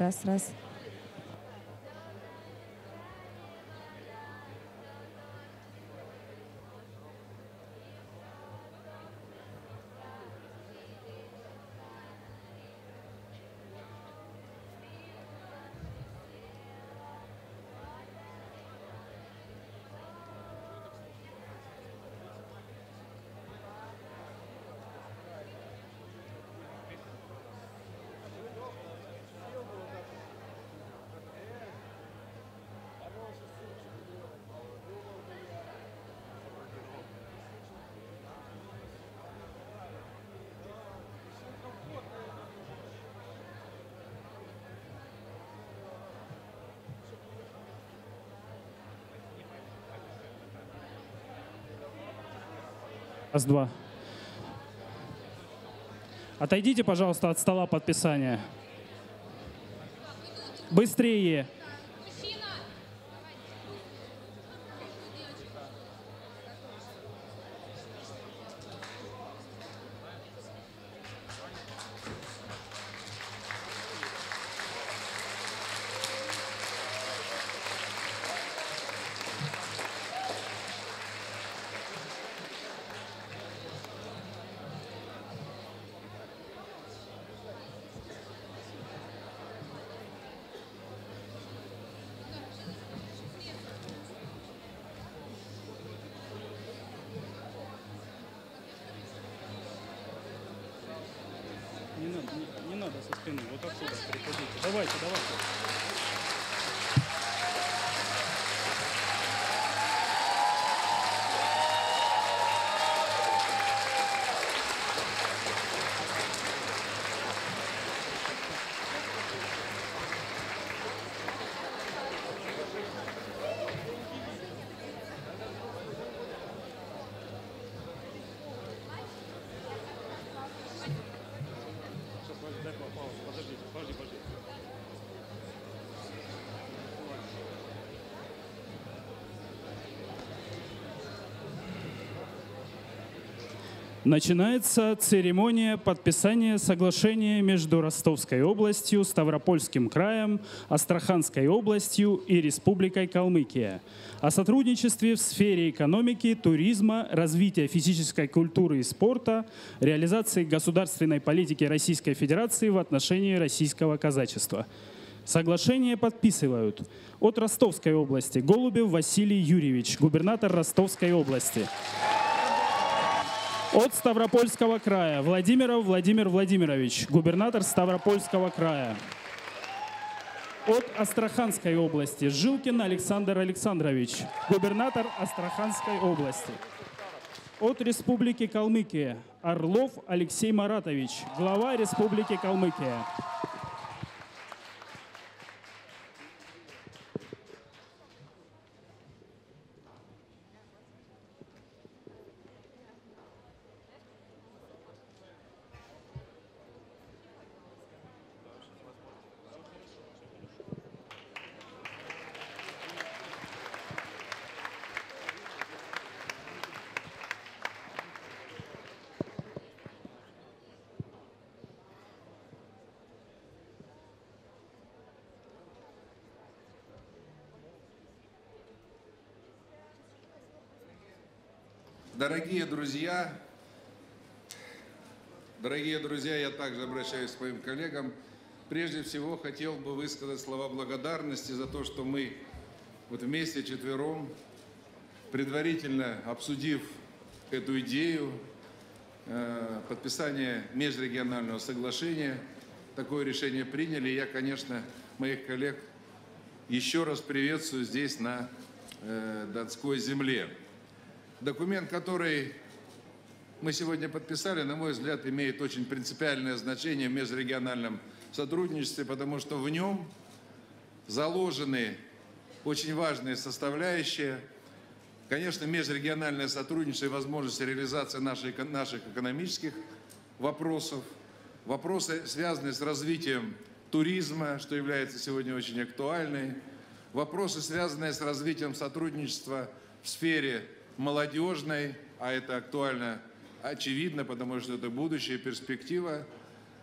Раз, раз. Раз, два. Отойдите, пожалуйста, от стола подписания. Быстрее. Давайте, давайте. Начинается церемония подписания соглашения между Ростовской областью, Ставропольским краем, Астраханской областью и Республикой Калмыкия о сотрудничестве в сфере экономики, туризма, развития физической культуры и спорта, реализации государственной политики Российской Федерации в отношении российского казачества. Соглашение подписывают от Ростовской области Голубев Василий Юрьевич, губернатор Ростовской области. От Ставропольского края Владимиров Владимир Владимирович, губернатор Ставропольского края. От Астраханской области Жилкин Александр Александрович, губернатор Астраханской области. От Республики Калмыкия Орлов Алексей Маратович, глава Республики Калмыкия. Дорогие друзья, дорогие друзья, я также обращаюсь к своим коллегам. Прежде всего хотел бы высказать слова благодарности за то, что мы вот вместе четвером, предварительно обсудив эту идею э, подписания межрегионального соглашения, такое решение приняли. Я, конечно, моих коллег еще раз приветствую здесь, на э, датской земле. Документ, который мы сегодня подписали, на мой взгляд, имеет очень принципиальное значение в межрегиональном сотрудничестве, потому что в нем заложены очень важные составляющие. Конечно, межрегиональное сотрудничество и возможность реализации наших, наших экономических вопросов, вопросы, связанные с развитием туризма, что является сегодня очень актуальной, вопросы, связанные с развитием сотрудничества в сфере молодежной, а это актуально, очевидно, потому что это будущая перспектива.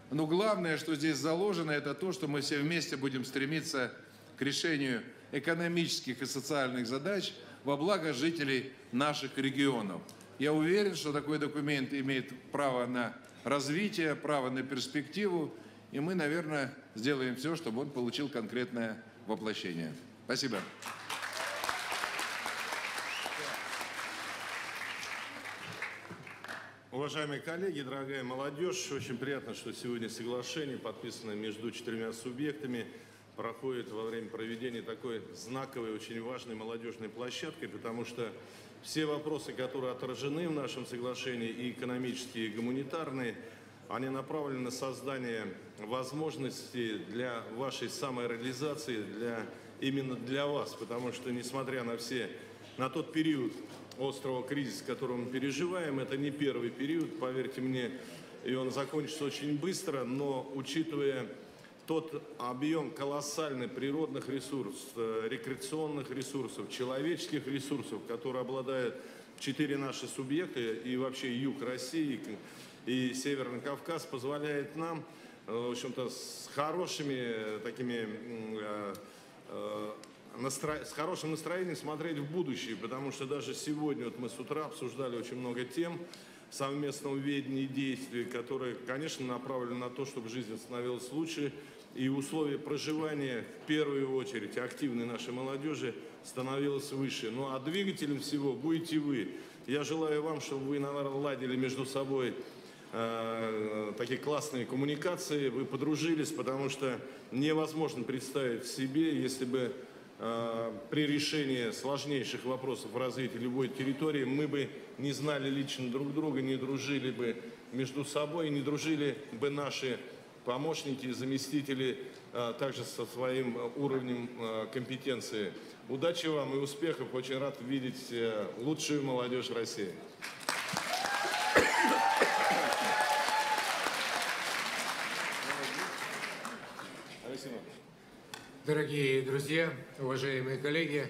Но главное, что здесь заложено, это то, что мы все вместе будем стремиться к решению экономических и социальных задач во благо жителей наших регионов. Я уверен, что такой документ имеет право на развитие, право на перспективу, и мы, наверное, сделаем все, чтобы он получил конкретное воплощение. Спасибо. Уважаемые коллеги, дорогая молодежь, очень приятно, что сегодня соглашение, подписанное между четырьмя субъектами, проходит во время проведения такой знаковой, очень важной молодежной площадкой, потому что все вопросы, которые отражены в нашем соглашении, и экономические, и гуманитарные, они направлены на создание возможностей для вашей самореализации, для, именно для вас, потому что, несмотря на все, на тот период острого кризиса, который мы переживаем, это не первый период, поверьте мне, и он закончится очень быстро, но учитывая тот объем колоссальный природных ресурсов, э, рекреационных ресурсов, человеческих ресурсов, которые обладают четыре наши субъекта и вообще юг России и Северный Кавказ, позволяет нам, э, в общем-то, с хорошими э, такими настро... с хорошим настроением смотреть в будущее, потому что даже сегодня вот мы с утра обсуждали очень много тем совместного ведения и действий, которые, конечно, направлены на то, чтобы жизнь становилась лучше, и условия проживания, в первую очередь, активной нашей молодежи становилось выше. Ну а двигателем всего будете вы. Я желаю вам, чтобы вы наладили между собой э, такие классные коммуникации, вы подружились, потому что невозможно представить себе, если бы при решении сложнейших вопросов в развитии любой территории мы бы не знали лично друг друга, не дружили бы между собой, не дружили бы наши помощники, заместители, а, также со своим уровнем а, компетенции. Удачи вам и успехов. Очень рад видеть э, лучшую молодежь России. Дорогие друзья, уважаемые коллеги,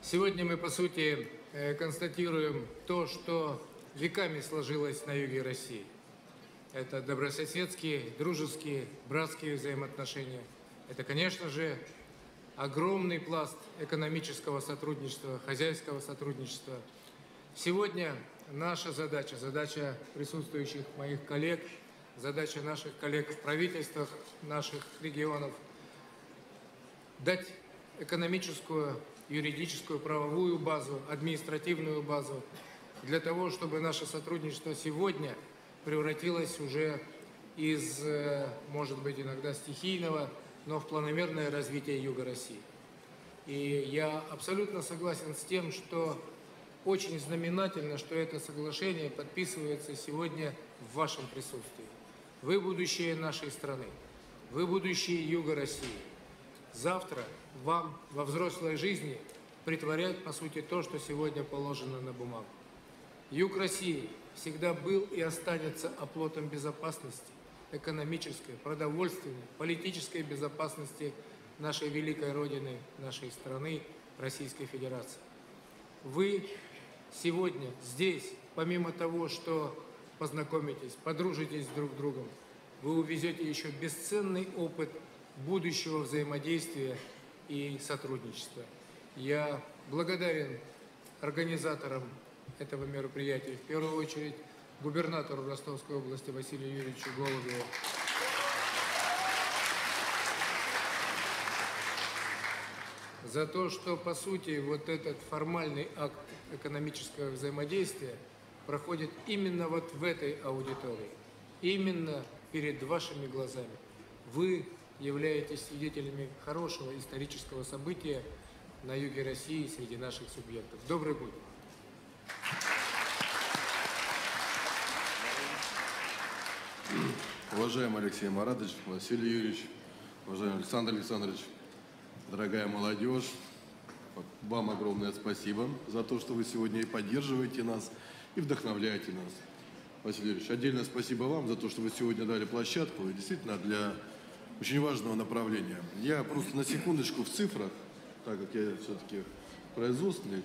сегодня мы, по сути, э, констатируем то, что веками сложилось на юге России – это добрососедские, дружеские, братские взаимоотношения. Это, конечно же, огромный пласт экономического сотрудничества, хозяйского сотрудничества. Сегодня наша задача, задача присутствующих моих коллег, задача наших коллег в правительствах наших регионов дать экономическую, юридическую, правовую базу, административную базу для того, чтобы наше сотрудничество сегодня – превратилась уже из, э, может быть, иногда стихийного, но в планомерное развитие Юга России. И я абсолютно согласен с тем, что очень знаменательно, что это соглашение подписывается сегодня в вашем присутствии. Вы будущее нашей страны, вы будущее Юга России. Завтра вам во взрослой жизни притворять, по сути, то, что сегодня положено на бумагу. Юг России – всегда был и останется оплотом безопасности, экономической, продовольственной, политической безопасности нашей великой Родины, нашей страны, Российской Федерации. Вы сегодня здесь, помимо того, что познакомитесь, подружитесь друг с другом, вы увезете еще бесценный опыт будущего взаимодействия и сотрудничества. Я благодарен организаторам этого мероприятия. В первую очередь губернатору Ростовской области Василию Юрьевичу Голубеву. За то, что, по сути, вот этот формальный акт экономического взаимодействия проходит именно вот в этой аудитории, именно перед вашими глазами. Вы являетесь свидетелями хорошего исторического события на юге России среди наших субъектов. Добрый путь! Уважаемый Алексей Маратович, Василий Юрьевич, уважаемый Александр Александрович, дорогая молодежь, вам огромное спасибо за то, что вы сегодня и поддерживаете нас, и вдохновляете нас. Василий Юрьевич, отдельное спасибо вам за то, что вы сегодня дали площадку, и действительно для очень важного направления. Я просто на секундочку в цифрах, так как я все-таки производственный,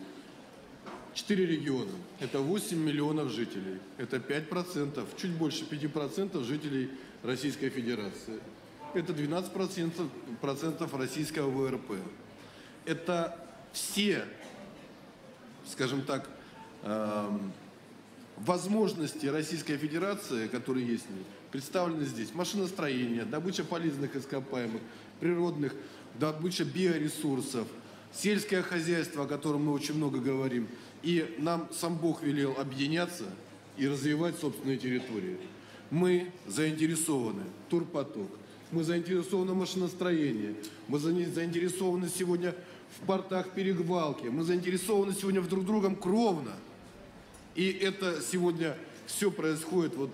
4 региона. Это 8 миллионов жителей. Это 5%, чуть больше 5% жителей Российской Федерации. Это 12% процентов российского ВРП. Это все, скажем так, эм, возможности Российской Федерации, которые есть в ней, представлены здесь. Машиностроение, добыча полезных ископаемых, природных, добыча биоресурсов, сельское хозяйство, о котором мы очень много говорим. И нам сам Бог велел объединяться и развивать собственные территории. Мы заинтересованы, турпоток, мы заинтересованы в машиностроении, мы заинтересованы сегодня в портах перегвалки, мы заинтересованы сегодня в друг другом кровно. И это сегодня все происходит вот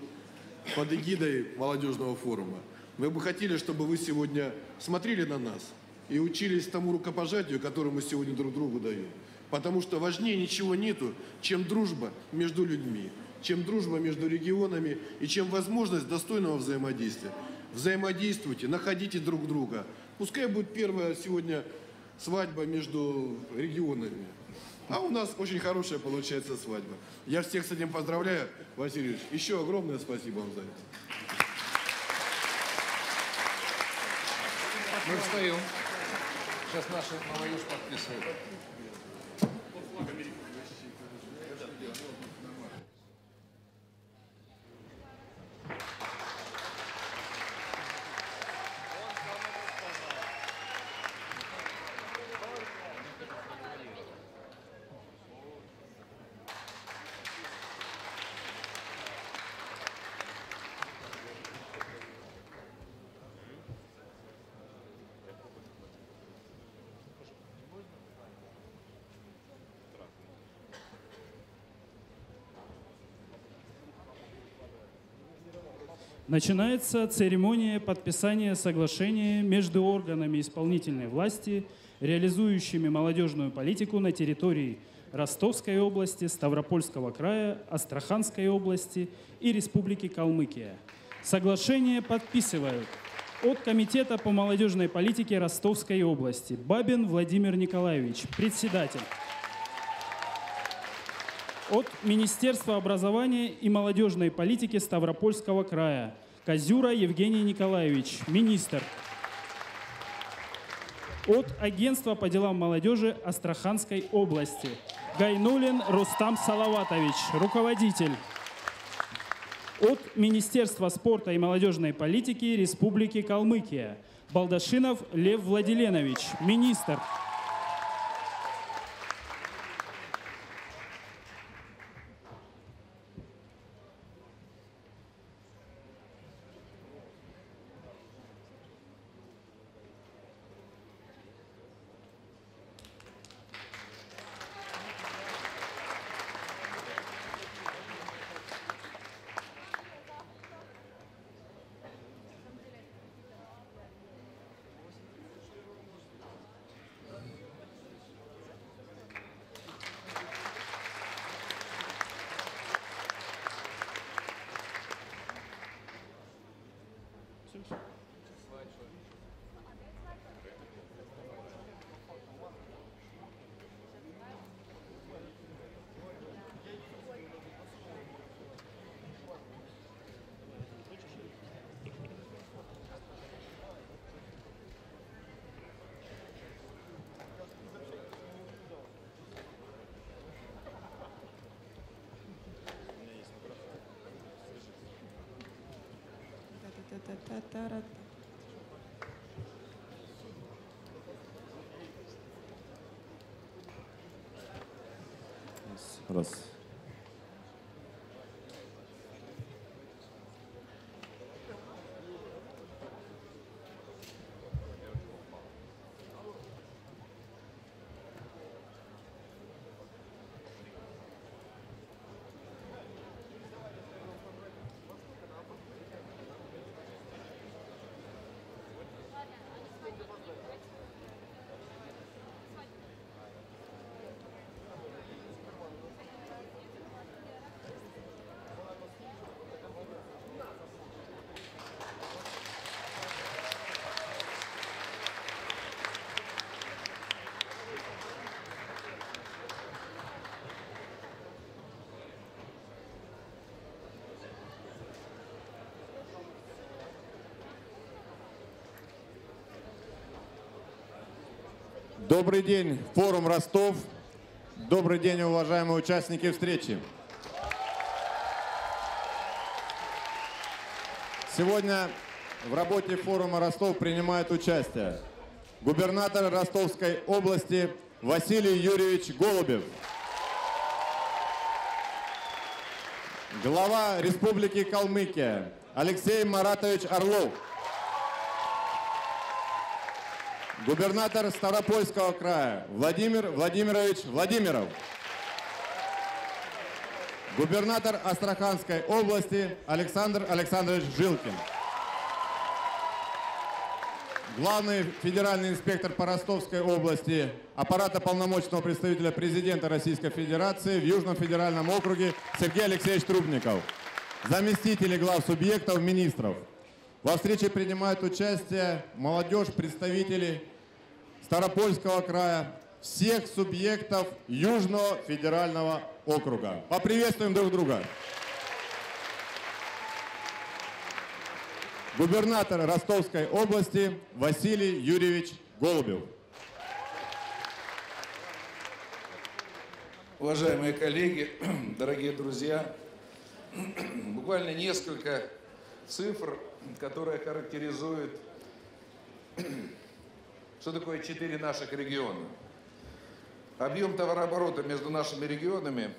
под эгидой молодежного форума. Мы бы хотели, чтобы вы сегодня смотрели на нас и учились тому рукопожатию, которое мы сегодня друг другу даем. Потому что важнее ничего нету, чем дружба между людьми, чем дружба между регионами и чем возможность достойного взаимодействия. Взаимодействуйте, находите друг друга. Пускай будет первая сегодня свадьба между регионами. А у нас очень хорошая получается свадьба. Я всех с этим поздравляю, Васильевич. Еще огромное спасибо вам за это. Мы встаем. Сейчас наша молодежь подписывает. Начинается церемония подписания соглашения между органами исполнительной власти, реализующими молодежную политику на территории Ростовской области, Ставропольского края, Астраханской области и Республики Калмыкия. Соглашение подписывают от Комитета по молодежной политике Ростовской области Бабин Владимир Николаевич, председатель. От Министерства образования и молодежной политики Ставропольского края Козюра Евгений Николаевич, министр. От Агентства по делам молодежи Астраханской области Гайнулин Рустам Салаватович, руководитель. От Министерства спорта и молодежной политики Республики Калмыкия Балдашинов Лев Владиленович, министр. Та-та-та-та-та-та. Добрый день, форум Ростов. Добрый день, уважаемые участники встречи. Сегодня в работе форума Ростов принимает участие губернатор Ростовской области Василий Юрьевич Голубев, глава Республики Калмыкия Алексей Маратович Орлов, губернатор Ставропольского края Владимир Владимирович Владимиров, губернатор Астраханской области Александр Александрович Жилкин, главный федеральный инспектор по Ростовской области аппарата полномочного представителя президента Российской Федерации в Южном федеральном округе Сергей Алексеевич Трубников, заместители глав субъектов министров. Во встрече принимают участие молодежь, представители Старопольского края, всех субъектов Южного федерального округа. Поприветствуем друг друга. Губернатор Ростовской области Василий Юрьевич Голубев. Уважаемые коллеги, дорогие друзья, буквально несколько цифр, которые характеризуют, что такое четыре наших региона. Объем товарооборота между нашими регионами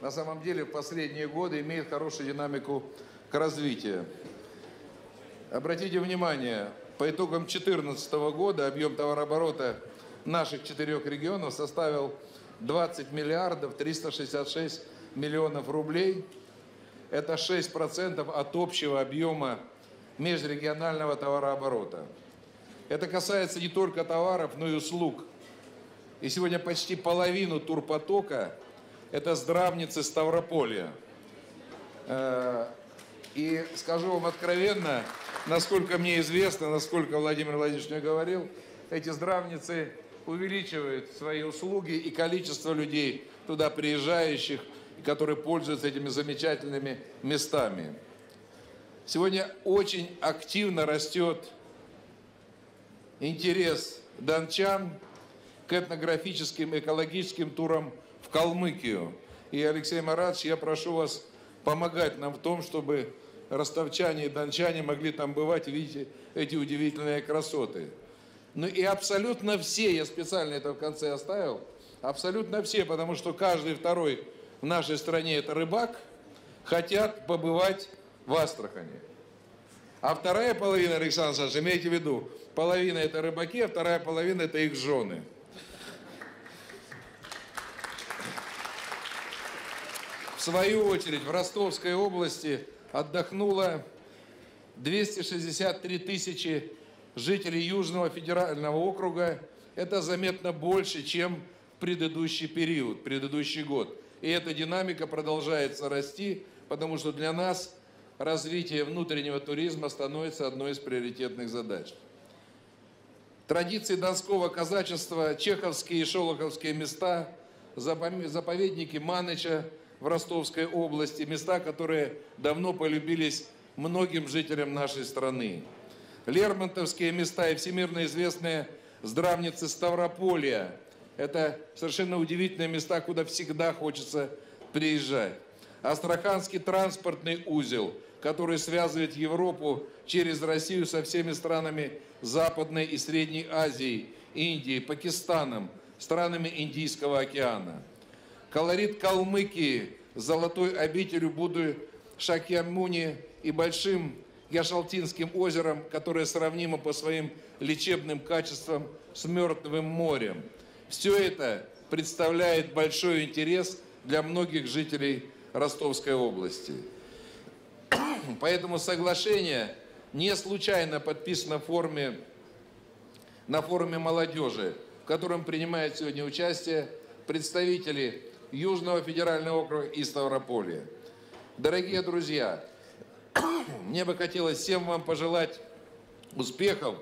на самом деле в последние годы имеет хорошую динамику к развитию. Обратите внимание, по итогам 2014 года объем товарооборота наших четырех регионов составил 20 миллиардов 366 миллионов рублей. Это 6% от общего объема межрегионального товарооборота. Это касается не только товаров, но и услуг. И сегодня почти половину турпотока – это здравницы Ставрополья. Э, И скажу вам откровенно, насколько мне известно, насколько Владимир Владимирович мне говорил, эти здравницы увеличивают свои услуги и количество людей туда приезжающих, которые пользуются этими замечательными местами. Сегодня очень активно растет интерес дончан к этнографическим экологическим турам в Калмыкию. И, Алексей Маратович, я прошу вас помогать нам в том, чтобы ростовчане и дончане могли там бывать и видеть эти удивительные красоты. Ну и абсолютно все, я специально это в конце оставил, абсолютно все, потому что каждый второй в нашей стране это рыбак, хотят побывать в Астрахани. А вторая половина, Александр Александрович, имейте в виду, половина это рыбаки, а вторая половина это их жены. В свою очередь в Ростовской области отдохнуло 263 тысячи жителей Южного федерального округа. Это заметно больше, чем предыдущий период, предыдущий год. И эта динамика продолжается расти, потому что для нас развитие внутреннего туризма становится одной из приоритетных задач. Традиции донского казачества, чеховские и шолоховские места, заповедники Маныча в Ростовской области, места, которые давно полюбились многим жителям нашей страны. Лермонтовские места и всемирно известные здравницы Ставрополья. Это совершенно удивительные места, куда всегда хочется приезжать. Астраханский транспортный узел, который связывает Европу через Россию со всеми странами Западной и Средней Азии, Индией, Пакистаном, странами Индийского океана. Колорит Калмыкии, золотой обителью Будды Шакьямуни и большим Яшалтинским озером, которое сравнимо по своим лечебным качествам с Мертвым морем. Все это представляет большой интерес для многих жителей Ростовской области. Поэтому соглашение не случайно подписано в форме, на форуме молодежи, в котором принимают сегодня участие представители Южного федерального округа и Ставрополья. Дорогие друзья, мне бы хотелось всем вам пожелать успехов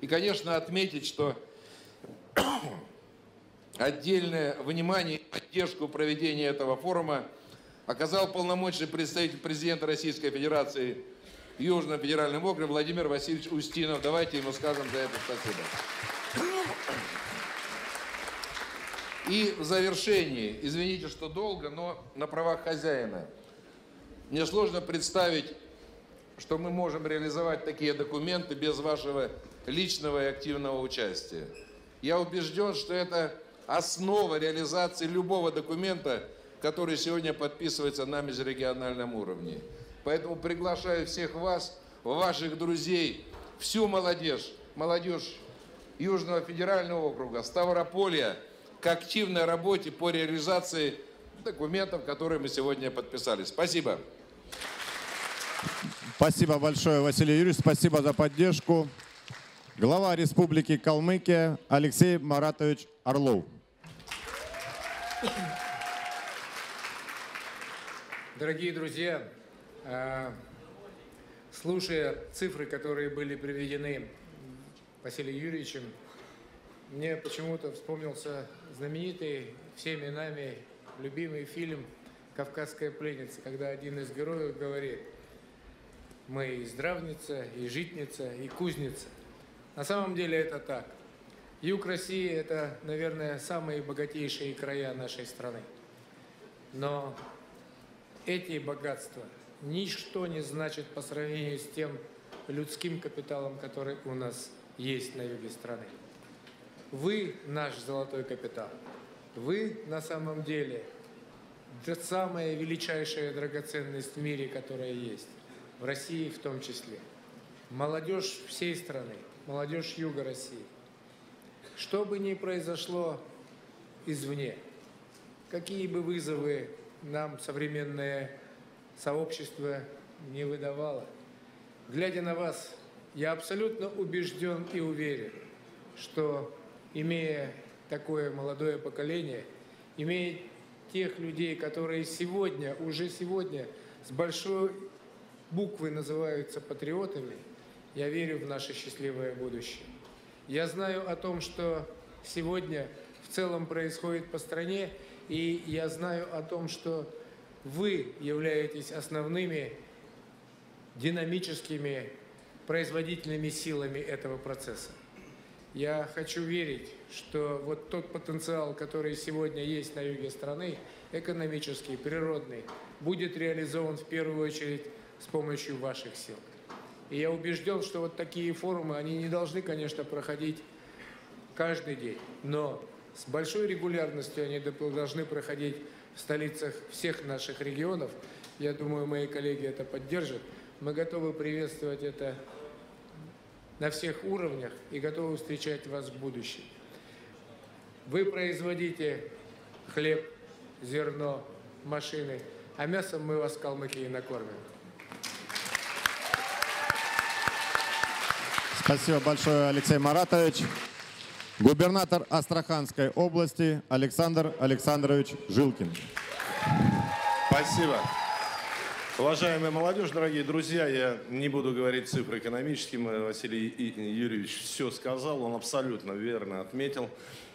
и, конечно, отметить, что отдельное внимание и поддержку проведения этого форума оказал полномочный представитель президента Российской Федерации в Южном округе Владимир Васильевич Устинов. Давайте ему скажем за это спасибо. И в завершении, извините, что долго, но на правах хозяина. Мне сложно представить, что мы можем реализовать такие документы без вашего личного и активного участия. Я убежден, что это основа реализации любого документа, который сегодня подписывается на межрегиональном уровне. Поэтому приглашаю всех вас, ваших друзей, всю молодежь, молодежь Южного федерального округа, Ставрополья, к активной работе по реализации документов, которые мы сегодня подписали. Спасибо. Спасибо большое, Василий Юрьевич. Спасибо за поддержку. Глава Республики Калмыкия Алексей Маратович Орлов. Дорогие друзья, э, слушая цифры, которые были приведены Василием Юрьевичем, мне почему-то вспомнился знаменитый всеми нами любимый фильм «Кавказская пленница», когда один из героев говорит, мы и здравница, и житница, и кузница. На самом деле это так. Юг России – это, наверное, самые богатейшие края нашей страны. Но эти богатства ничто не значит по сравнению с тем людским капиталом, который у нас есть на юге страны. Вы наш золотой капитал. Вы на самом деле самая величайшая драгоценность в мире, которая есть. В России в том числе. Молодежь всей страны, молодежь юга России. Что бы ни произошло извне, какие бы вызовы нам современное сообщество не выдавало, глядя на вас, я абсолютно убежден и уверен, что имея такое молодое поколение, имея тех людей, которые сегодня, уже сегодня с большой буквы называются патриотами, я верю в наше счастливое будущее. Я знаю о том, что сегодня в целом происходит по стране, и я знаю о том, что вы являетесь основными динамическими производительными силами этого процесса. Я хочу верить, что вот тот потенциал, который сегодня есть на юге страны, экономический, природный, будет реализован в первую очередь с помощью ваших сил. И я убежден, что вот такие форумы, они не должны, конечно, проходить каждый день, но с большой регулярностью они должны проходить в столицах всех наших регионов. Я думаю, мои коллеги это поддержат. Мы готовы приветствовать это на всех уровнях и готовы встречать вас в будущем. Вы производите хлеб, зерно, машины, а мясом мы вас в Калмыкии накормим. Спасибо большое, Алексей Маратович. Губернатор Астраханской области Александр Александрович Жилкин. Спасибо. Уважаемая молодежь, дорогие друзья, я не буду говорить цифры экономические. Василий Юрьевич все сказал, он абсолютно верно отметил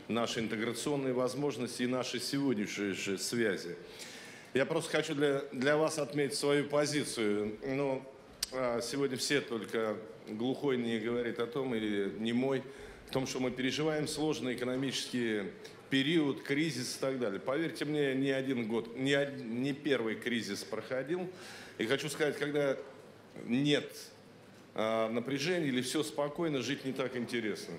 наши интеграционные возможности и наши сегодняшние связи. Я просто хочу для, для вас отметить свою позицию. Ну, а, сегодня все только глухой не говорит о том, или не мой, том, что мы переживаем сложный экономический период, кризис и так далее. Поверьте мне, не один год, не, не первый кризис проходил. И хочу сказать, когда нет а, напряжения или все спокойно, жить не так интересно.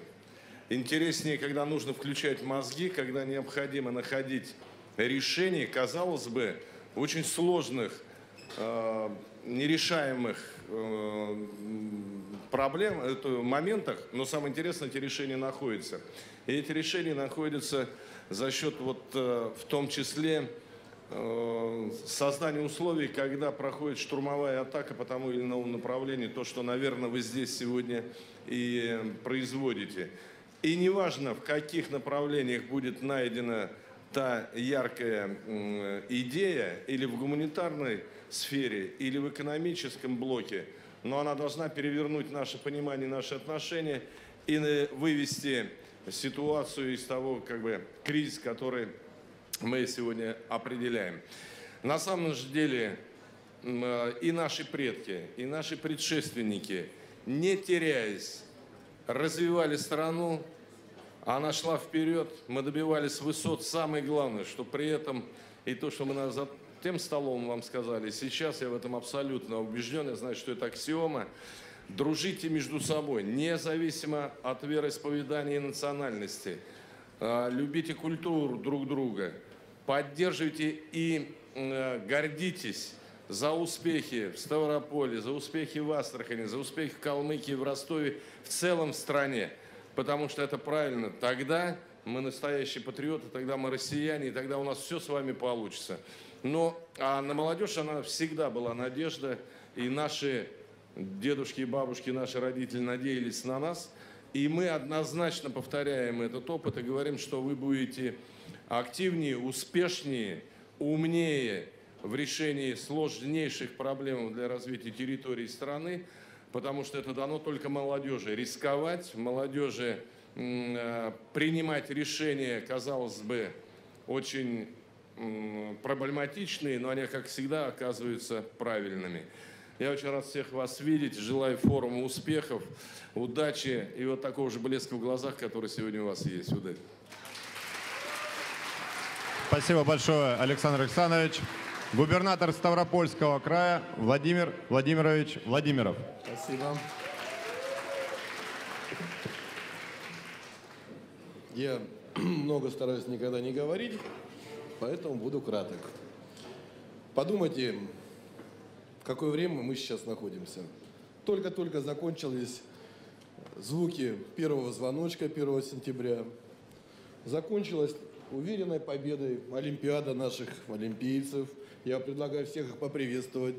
Интереснее, когда нужно включать мозги, когда необходимо находить решения, казалось бы, очень сложных, э, нерешаемых э, проблем, это, моментах, но самое интересное, эти решения находятся. И эти решения находятся за счет, вот, э, в том числе, э, создания условий, когда проходит штурмовая атака по тому или иному направлению, то, что, наверное, вы здесь сегодня и производите. И неважно, в каких направлениях будет найдена та яркая идея или в гуманитарной сфере, или в экономическом блоке, но она должна перевернуть наше понимание, наши отношения и вывести ситуацию из того как бы, кризиса, который мы сегодня определяем. На самом же деле и наши предки, и наши предшественники, не теряясь, развивали страну Она шла вперед, мы добивались высот. Самое главное, что при этом и то, что мы на- за тем столом вам сказали, сейчас я в этом абсолютно убежден, я знаю, что это аксиома. Дружите между собой, независимо от вероисповедания и национальности. А, Любите культуру друг друга, поддерживайте и э, гордитесь за успехи в Ставрополе, за успехи в Астрахани, за успехи в Калмыкии, в Ростове, в целом в стране. Потому что это правильно. Тогда мы настоящие патриоты, тогда мы россияне, и тогда у нас все с вами получится. Но а на молодежь она всегда была надежда, и наши дедушки и бабушки, наши родители надеялись на нас. И мы однозначно повторяем этот опыт и говорим, что вы будете активнее, успешнее, умнее в решении сложнейших проблем для развития территории страны, потому что это дано только молодежи. Рисковать, молодежи э, принимать решения, казалось бы, очень проблематичные, но они, как всегда, оказываются правильными. Я очень рад всех вас видеть, желаю форума успехов, удачи и вот такого же блеска в глазах, который сегодня у вас есть. Удачи. Спасибо большое, Александр Александрович. Губернатор Ставропольского края Владимир Владимирович Владимиров. Спасибо. Я много стараюсь никогда не говорить, поэтому буду краток. Подумайте, в какое время мы сейчас находимся. Только-только закончились звуки первого звоночка 1 сентября. Закончилась уверенной победой Олимпиада наших олимпийцев. Я предлагаю всех их поприветствовать.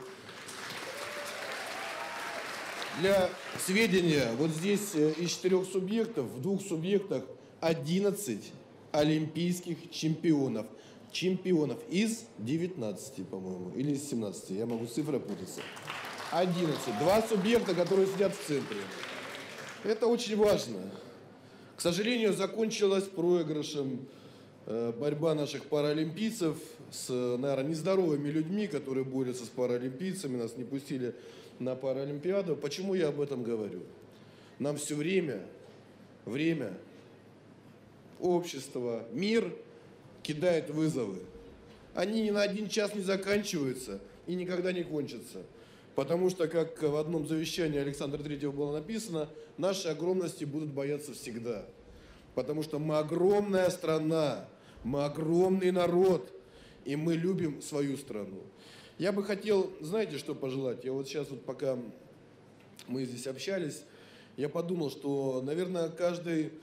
Для сведения, вот здесь э, из четырех субъектов, в двух субъектах 11 олимпийских чемпионов. Чемпионов из 19, по-моему, или из 17, я могу с путаться. 11. Два субъекта, которые сидят в центре. Это очень важно. К сожалению, закончилась проигрышем э, борьба наших паралимпийцев с, наверное, нездоровыми людьми, которые борются с паралимпийцами, нас не пустили на Паралимпиаду. Почему я об этом говорю? Нам все время, время, общество, мир кидает вызовы. Они ни на один час не заканчиваются и никогда не кончатся. Потому что, как в одном завещании Александра Третьего было написано, наши огромности будут бояться всегда. Потому что мы огромная страна, мы огромный народ, и мы любим свою страну. Я бы хотел, знаете, что пожелать? Я вот сейчас вот пока мы здесь общались, я подумал, что, наверное, каждый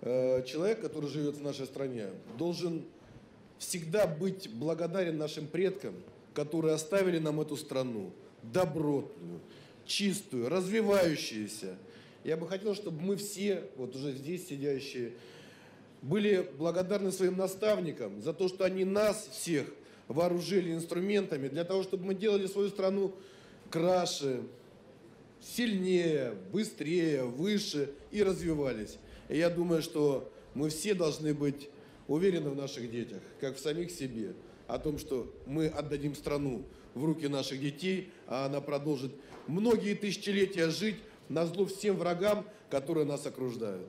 э, человек, который живет в нашей стране, должен всегда быть благодарен нашим предкам, которые оставили нам эту страну добротную, чистую, развивающуюся. Я бы хотел, чтобы мы все, вот уже здесь сидящие, были благодарны своим наставникам за то, что они нас всех вооружили инструментами для того, чтобы мы делали свою страну краше, сильнее, быстрее, выше и развивались. И я думаю, что мы все должны быть уверены в наших детях, как в самих себе, о том, что мы отдадим страну в руки наших детей, а она продолжит многие тысячелетия жить на зло всем врагам, которые нас окружают.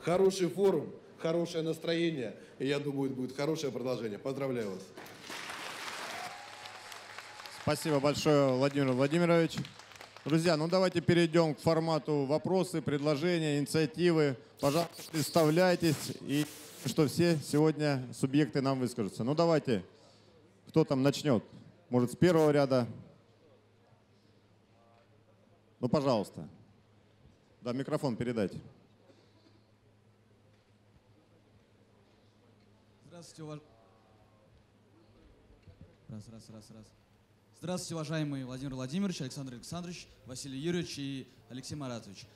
Хороший форум, хорошее настроение, и я думаю, будет хорошее продолжение. Поздравляю вас. Спасибо большое, Владимир Владимирович. Друзья, ну давайте перейдем к формату вопросы, предложения, инициативы. Пожалуйста, представляйтесь и что все сегодня субъекты нам выскажутся. Ну давайте, кто там начнет? Может, с первого ряда? Ну, пожалуйста. Да, микрофон передайте. Здравствуйте, уваж... Раз, раз, раз, раз. Здравствуйте, уважаемый Владимир Владимирович, Александр Александрович, Василий Юрьевич и Алексей Маратович.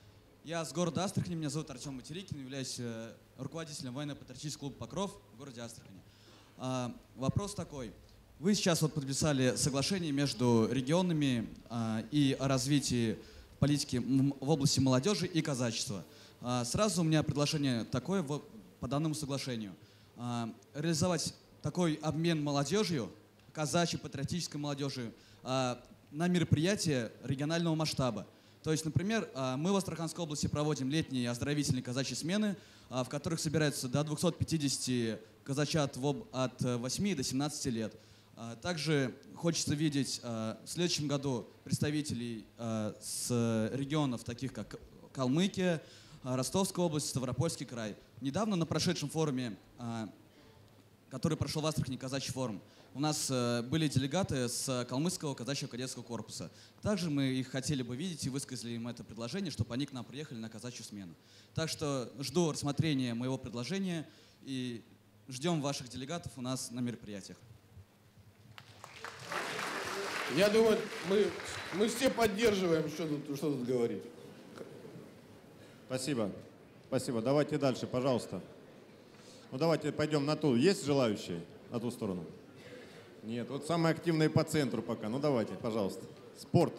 Я с города Астрахани, меня зовут Артем Материкин, являюсь э, руководителем военно-патриотического клуба «Покров» в городе Астрахани. А, вопрос такой. Вы сейчас вот подписали соглашение между регионами а, и о развитии политики в области молодежи и казачества. А, сразу у меня предложение такое по данному соглашению. Реализовать такой обмен молодежью, казачьей, патриотической молодежью, на мероприятие регионального масштаба. То есть, например, а, мы в Астраханской области проводим летние оздоровительные казачьи смены, а, в которых собираются до 250 казачат от э, 8 до 17 лет. А, Также хочется видеть в следующем году представителей с регионов, таких как Калмыкия, Ростовская область, Ставропольский край. Недавно на прошедшем форуме, который прошел в Астрахани казачий форум, у нас э, были делегаты с Калмыцкого казачьего кадетского корпуса. Также мы их хотели бы видеть и высказали им это предложение, чтобы они к нам приехали на казачью смену. Так что жду рассмотрения моего предложения и ждем ваших делегатов у нас на мероприятиях. Я думаю, мы, мы все поддерживаем, что тут, что тут говорить. Спасибо. Спасибо. Давайте дальше, пожалуйста. Ну давайте пойдем на ту. Есть желающие на ту сторону? Нет. Вот самые активные по центру пока. Ну давайте, пожалуйста. Спорт.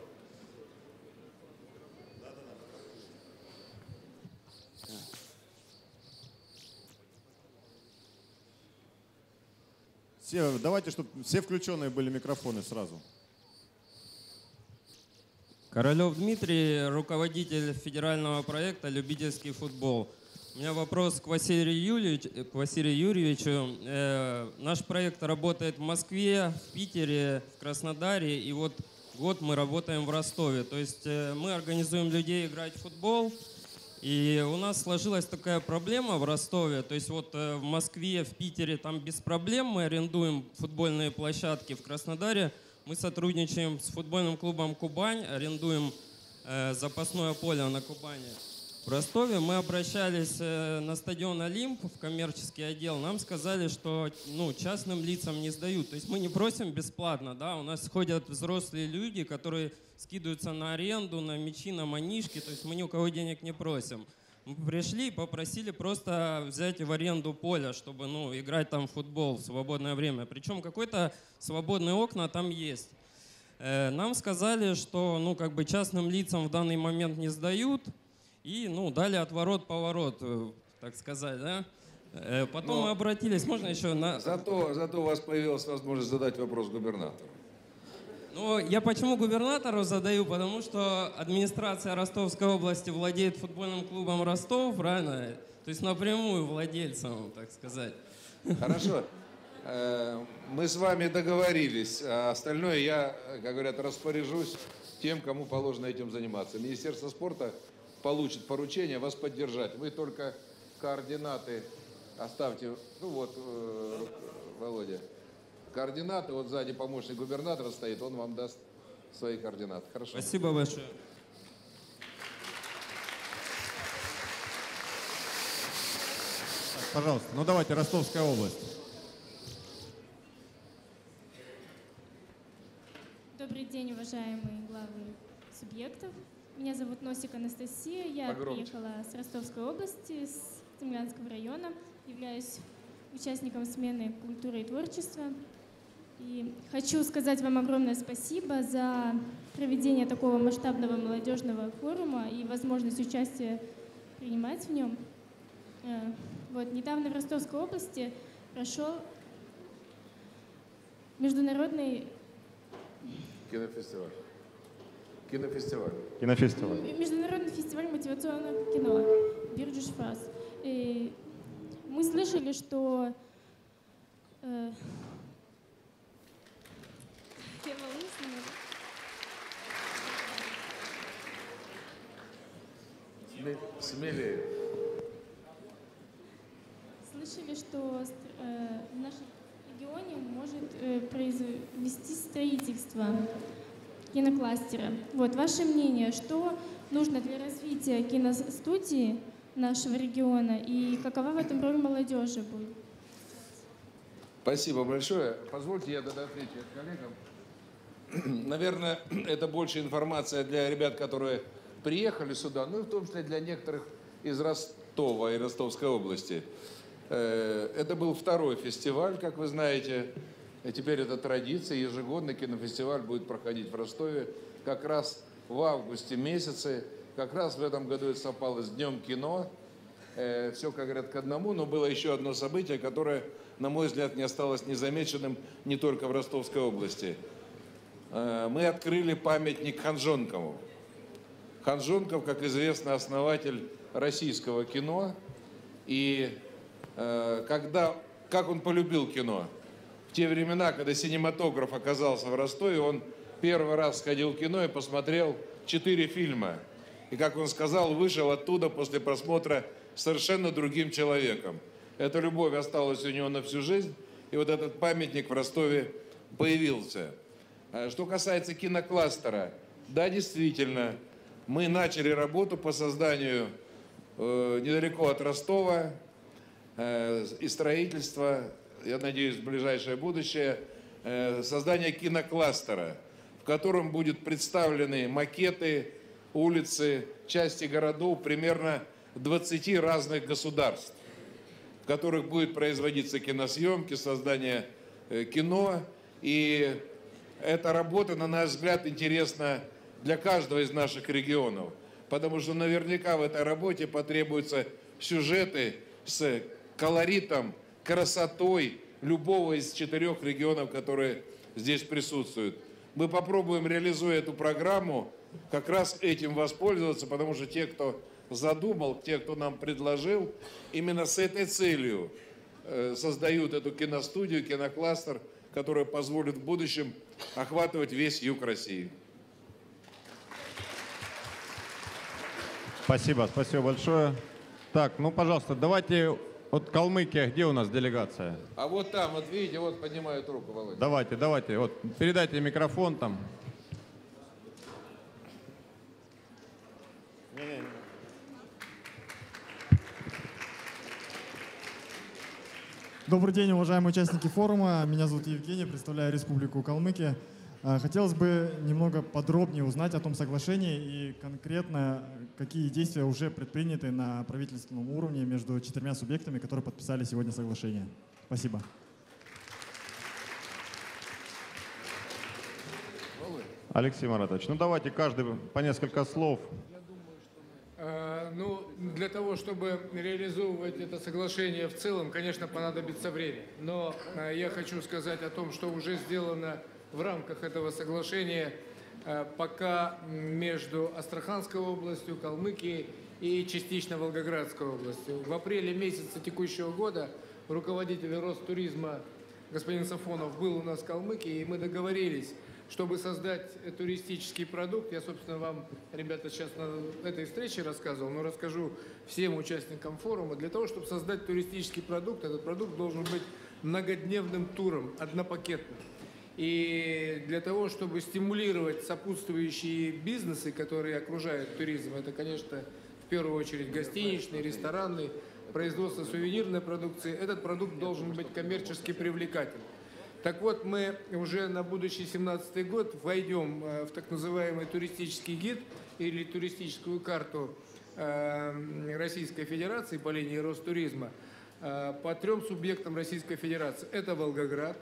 Все, давайте, чтобы все включенные были микрофоны сразу. Королев Дмитрий, руководитель федерального проекта «Любительский футбол». У меня вопрос к Василию Юрьевичу. К Василию Юрьевичу. Э, наш проект работает в Москве, в Питере, в Краснодаре, и вот год мы работаем в Ростове. То есть э, мы организуем людей играть в футбол, и у нас сложилась такая проблема в Ростове. То есть вот э, в Москве, в Питере там без проблем мы арендуем футбольные площадки. В Краснодаре мы сотрудничаем с футбольным клубом «Кубань», арендуем э, запасное поле на Кубани. В Ростове мы обращались э, на стадион «Олимп» в коммерческий отдел. Нам сказали, что ну, частным лицам не сдают. То есть мы не просим бесплатно. Да? У нас ходят взрослые люди, которые скидываются на аренду, на мячи, на манишки. То есть мы ни у кого денег не просим. Мы пришли и попросили просто взять в аренду поле, чтобы ну, играть там в футбол в свободное время. Причем какой-то свободные окна там есть. Э, Нам сказали, что ну, как бы частным лицам в данный момент не сдают, и ну, дали отворот-поворот, э, так сказать. Да? Э, Потом Но- мы обратились, можно еще на... Зато, зато у вас появилась возможность задать вопрос губернатору. Ну, я почему губернатору задаю? Потому что администрация Ростовской области владеет футбольным клубом Ростов, правильно? То есть напрямую владельцем, так сказать. Хорошо. Э, Мы с вами договорились. А остальное я, как говорят, распоряжусь тем, кому положено этим заниматься. Министерство спорта получит поручение вас поддержать. Вы только координаты оставьте. Ну вот, э, Володя. Координаты, вот сзади помощник губернатора стоит, он вам даст свои координаты. Хорошо. Спасибо большое. Так, пожалуйста. Ну давайте, Ростовская область. Добрый день, уважаемые главы субъектов. Меня зовут Носик Анастасия. Я Погромче. приехала с Ростовской области, с Цемлянского района. Являюсь участником смены культуры и творчества. И хочу сказать вам огромное спасибо за проведение такого масштабного молодежного форума и возможность участия принимать в нем. Э, Вот, недавно в Ростовской области прошел международный Кинофестиваль. Кинофестиваль. Кинофестиваль. Международный фестиваль мотивационного кино Бирджиш Фас. Мы слышали, что э, я волнуюсь Смелее. слышали, что э, в нашем регионе может э, произвести строительство кинокластера. Вот ваше мнение, что нужно для развития киностудии нашего региона и какова в этом роль молодежи будет? Спасибо большое. Позвольте я тогда отвечу коллегам. Наверное, это больше информация для ребят, которые приехали сюда, ну и в том числе для некоторых из Ростова и Ростовской области. Э, Это был второй фестиваль, как вы знаете. И теперь это традиция. Ежегодно кинофестиваль будет проходить в Ростове как раз в августе месяце. Как раз в этом году это совпало с Днем кино. все, как говорят, к одному, но было еще одно событие, которое, на мой взгляд, не осталось незамеченным не только в Ростовской области. Э, Мы открыли памятник Ханжонкову. Ханжонков, как известно, основатель российского кино. И э, когда, как он полюбил кино? Те времена, когда синематограф оказался в Ростове, он первый раз сходил в кино и посмотрел четыре фильма. И, как он сказал, вышел оттуда после просмотра совершенно другим человеком. Эта любовь осталась у него на всю жизнь, и вот этот памятник в Ростове появился. А Что касается кинокластера, да, действительно, мы начали работу по созданию э, недалеко от Ростова э, и строительства, я надеюсь, в ближайшее будущее, э, создание кинокластера, в котором будут представлены макеты, улицы, части городов примерно 20 разных государств, в которых будет производиться киносъемки, создание э, кино. И эта работа, на наш взгляд, интересна для каждого из наших регионов, потому что наверняка в этой работе потребуются сюжеты с колоритом, красотой любого из четырех регионов, которые здесь присутствуют. Мы попробуем, реализуя эту программу, как раз этим воспользоваться, потому что те, кто задумал, те, кто нам предложил, именно с этой целью э, создают эту киностудию, кинокластер, который позволит в будущем охватывать весь юг России. Спасибо, спасибо большое. Так, ну, пожалуйста, давайте от Калмыкия, где у нас делегация? А вот там, вот видите, вот поднимают руку, Володя. Давайте, давайте, вот передайте микрофон там. Добрый день, уважаемые участники форума. Меня зовут Евгений, представляю Республику Калмыкия. А, Хотелось бы немного подробнее узнать о том соглашении и конкретно какие действия уже предприняты на правительственном уровне между четырьмя субъектами, которые подписали сегодня соглашение. Спасибо. Алексей Маратович, ну давайте каждый по несколько слов. Э, Ну, для того, чтобы реализовывать это соглашение в целом, конечно, понадобится время. Но э, я хочу сказать о том, что уже сделано в рамках этого соглашения э, пока между Астраханской областью, Калмыкией и частично Волгоградской областью. В апреле месяце текущего года руководитель Ростуризма господин Сафонов был у нас в Калмыкии, и мы договорились, чтобы создать туристический продукт. Я, собственно, вам, ребята, сейчас на этой встрече рассказывал, но расскажу всем участникам форума. Для того, чтобы создать туристический продукт, этот продукт должен быть многодневным туром, однопакетным. И для того, чтобы стимулировать сопутствующие бизнесы, которые окружают туризм, это, конечно, в первую очередь гостиничный, ресторанный, производство сувенирной продукции, этот продукт должен быть коммерчески привлекательным. Так вот, мы уже на будущий 17 год войдем э, в так называемый туристический гид или туристическую карту э, Российской Федерации по линии Ростуризма э, по трем субъектам Российской Федерации. Это Волгоград,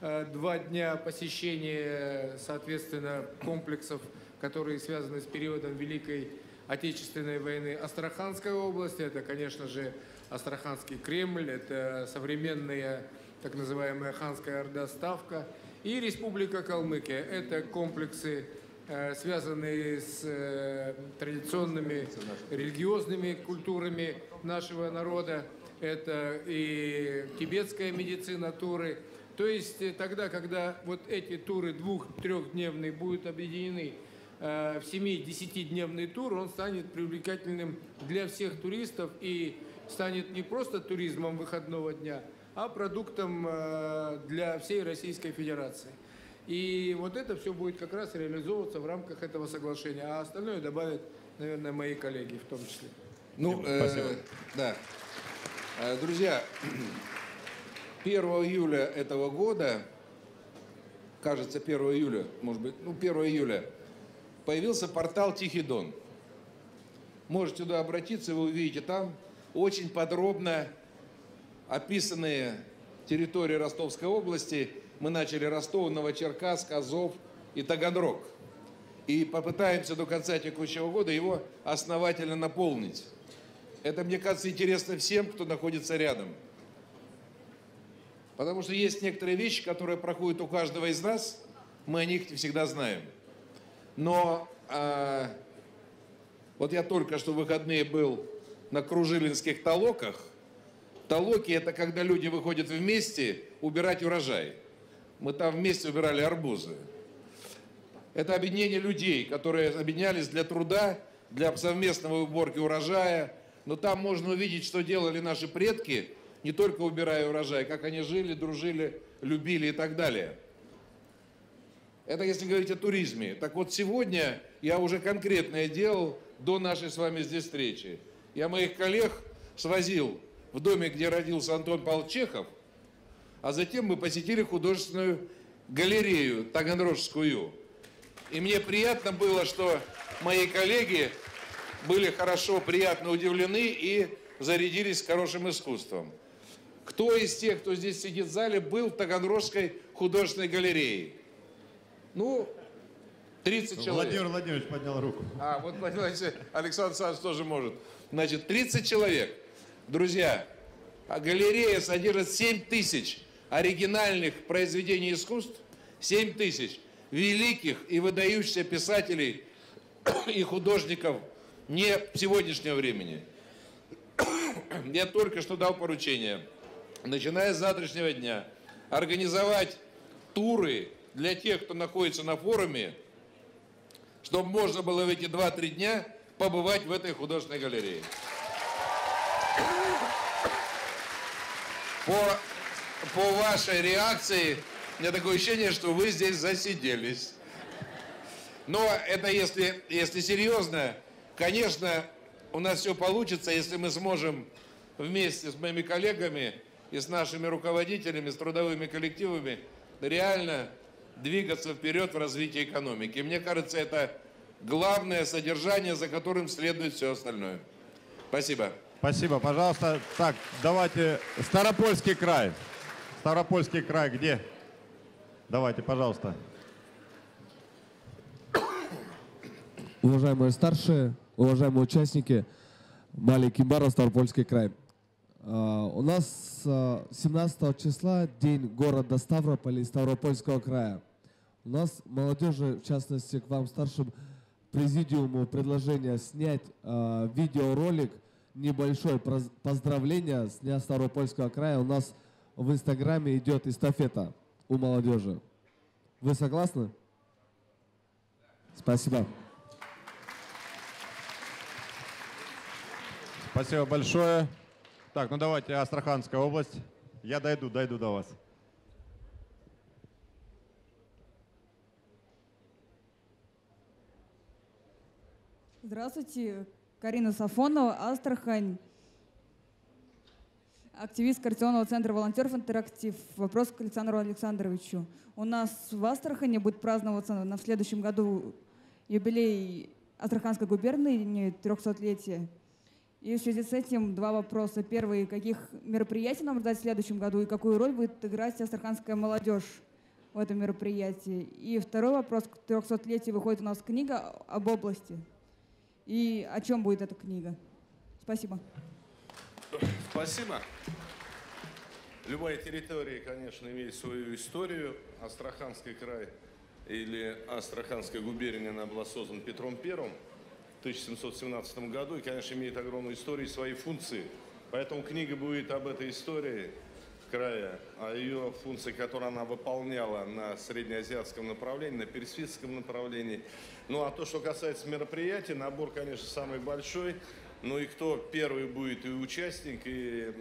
два дня посещения, соответственно, комплексов, которые связаны с периодом Великой Отечественной войны. Астраханская область, это, конечно же, Астраханский Кремль, это современная так называемая Ханская Орда Ставка, и Республика Калмыкия. Это комплексы, э, связанные с э, традиционными религиозными культурами нашего народа. Это и тибетская медицина туры. То есть э, тогда, когда вот эти туры двух-трехдневные будут объединены э, в 7-10-дневный тур, он станет привлекательным для всех туристов и станет не просто туризмом выходного дня, а продуктом э, для всей Российской Федерации. И вот это все будет как раз реализовываться в рамках этого соглашения, а остальное добавят, наверное, мои коллеги в том числе. Ну, э, Спасибо. да. Э, Друзья, 1 июля этого года, кажется, 1 июля, может быть, ну, 1 июля, появился портал Тихий Дон. Можете туда обратиться, вы увидите там очень подробно описанные территории Ростовской области. Мы начали Ростов, Новочеркасск, Азов и Таганрог. И попытаемся до конца текущего года его основательно наполнить. Это, мне кажется, интересно всем, кто находится рядом. Потому что есть некоторые вещи, которые проходят у каждого из нас, мы о них не всегда знаем. Но а, Вот я только что в выходные был на Кружилинских толоках. Толоки – это когда люди выходят вместе убирать урожай. Мы там вместе убирали арбузы. Это объединение людей, которые объединялись для труда, для совместного уборки урожая. Но там можно увидеть, что делали наши предки, не только убирая урожай, как они жили, дружили, любили и так далее. Это если говорить о туризме. Так вот, сегодня я уже конкретное делал до нашей с вами здесь встречи. Я моих коллег свозил в доме, где родился Антон Павлович Чехов, а затем мы посетили художественную галерею Таганрожскую. И мне приятно было, что мои коллеги были хорошо, приятно удивлены и зарядились хорошим искусством. Кто из тех, кто здесь сидит в зале, был в Таганрожской художественной галерее? Ну, 30 человек. Владимир Владимирович поднял руку. А, вот Александрович, Александр Александрович тоже может. Значит, 30 человек. Друзья, а галерея содержит 7 тысяч оригинальных произведений искусств, 7 тысяч великих и выдающихся писателей и художников не сегодняшнего времени. Я только что дал поручение, начиная с завтрашнего дня, организовать туры для тех, кто находится на форуме, чтобы можно было в эти 2-3 дня побывать в этой художественной галерее. По, по вашей реакции, у меня такое ощущение, что вы здесь засиделись. Но это если, если серьезно, конечно, у нас все получится, если мы сможем вместе с моими коллегами и с нашими руководителями, с трудовыми коллективами реально двигаться вперед в развитии экономики. Мне кажется, это главное содержание, за которым следует все остальное. Спасибо. Спасибо, пожалуйста. Так, давайте Старопольский край. Ставропольский край где? Давайте, пожалуйста. Уважаемые старшие, уважаемые участники, Малик Кимбаров, Ставропольский край. А, У нас а, 17 числа день города Ставрополя Ставропольского края. У нас молодежи, в частности к вам, старшим президиуму, предложение снять а, видеоролик небольшой поздравления с Дня Ставропольского края. У нас в Инстаграме идет эстафета у молодежи. Вы согласны? Спасибо. Спасибо большое. Так, ну давайте Астраханская область. Я дойду, дойду до вас. Здравствуйте, Карина Сафонова, Астрахань. Активист Координационного центра волонтеров «Интерактив». Вопрос к Александру Александровичу. У нас в Астрахани будет праздноваться на следующем году юбилей Астраханской губернии, 300-летие. И в связи с этим два вопроса. Первый, каких мероприятий нам ждать в следующем году и какую роль будет играть астраханская молодежь в этом мероприятии? И второй вопрос, к 300-летию выходит у нас книга об области. И о чем будет эта книга? Спасибо. Спасибо. Любая территория, конечно, имеет свою историю. Астраханский край или Астраханская губерния, она была создана Петром Первым 1717 году и, конечно, имеет огромную историю и свои функции. Поэтому книга будет об этой истории края, о ее функции, которые она выполняла на среднеазиатском направлении, на персидском направлении. Ну а то, что касается мероприятий, набор, конечно, самый большой. Ну и кто первый будет и участник, и,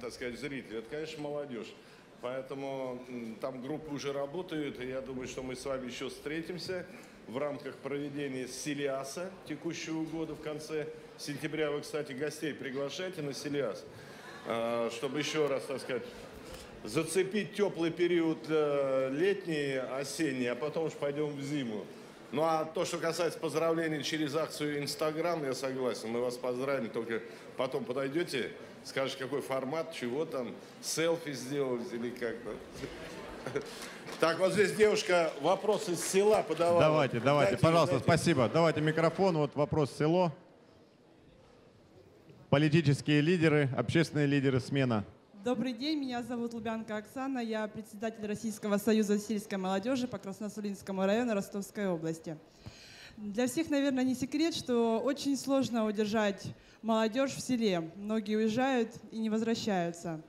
так сказать, зритель, это, конечно, молодежь. Поэтому там группы уже работают, и я думаю, что мы с вами еще встретимся в рамках проведения Силиаса текущего года в конце сентября. Вы, кстати, гостей приглашайте на Силиас, а, чтобы еще раз, так сказать, зацепить теплый период э, летний, осенний, а потом уж пойдем в зиму. Ну а то, что касается поздравлений через акцию Инстаграм, я согласен, мы вас поздравим, только потом подойдете, скажете, какой формат, чего там, селфи сделать или как-то. Так, вот здесь девушка вопрос из села подавала. Давайте, давайте, Дайте, пожалуйста, дайте. спасибо. Давайте микрофон. Вот вопрос село. Политические лидеры, общественные лидеры, смена. Добрый день, меня зовут Лубянка Оксана, я председатель Российского союза сельской молодежи по Красносулинскому району Ростовской области. Для всех, наверное, не секрет, что очень сложно удержать молодежь в селе. Многие уезжают и не возвращаются.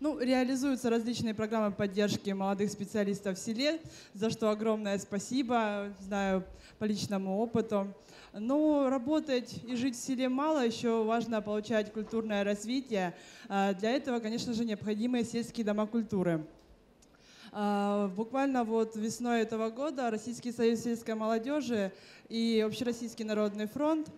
Ну, реализуются различные программы поддержки молодых специалистов в селе, за что огромное спасибо, знаю по личному опыту. Но работать и жить в селе мало, еще важно получать культурное развитие. А Для этого, конечно же, необходимы сельские дома культуры. А, Буквально вот весной этого года Российский союз сельской молодежи и Общероссийский народный фронт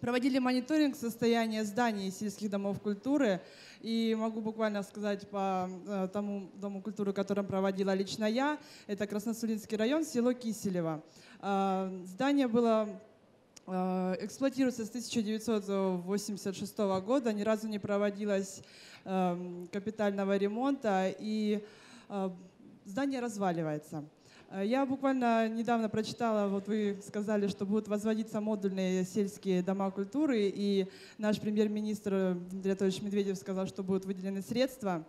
проводили мониторинг состояния зданий сельских домов культуры. И могу буквально сказать по э, тому Дому культуры, которым проводила лично я. Это Красносулинский район, село Киселево. А, Здание было э, эксплуатируется с 1986 года, ни разу не проводилось эм, капитального ремонта, и э, здание разваливается. Э, Я буквально недавно прочитала, вот вы сказали, что будут возводиться модульные сельские дома культуры, и наш премьер-министр Дмитрий Анатольевич Медведев сказал, что будут выделены средства.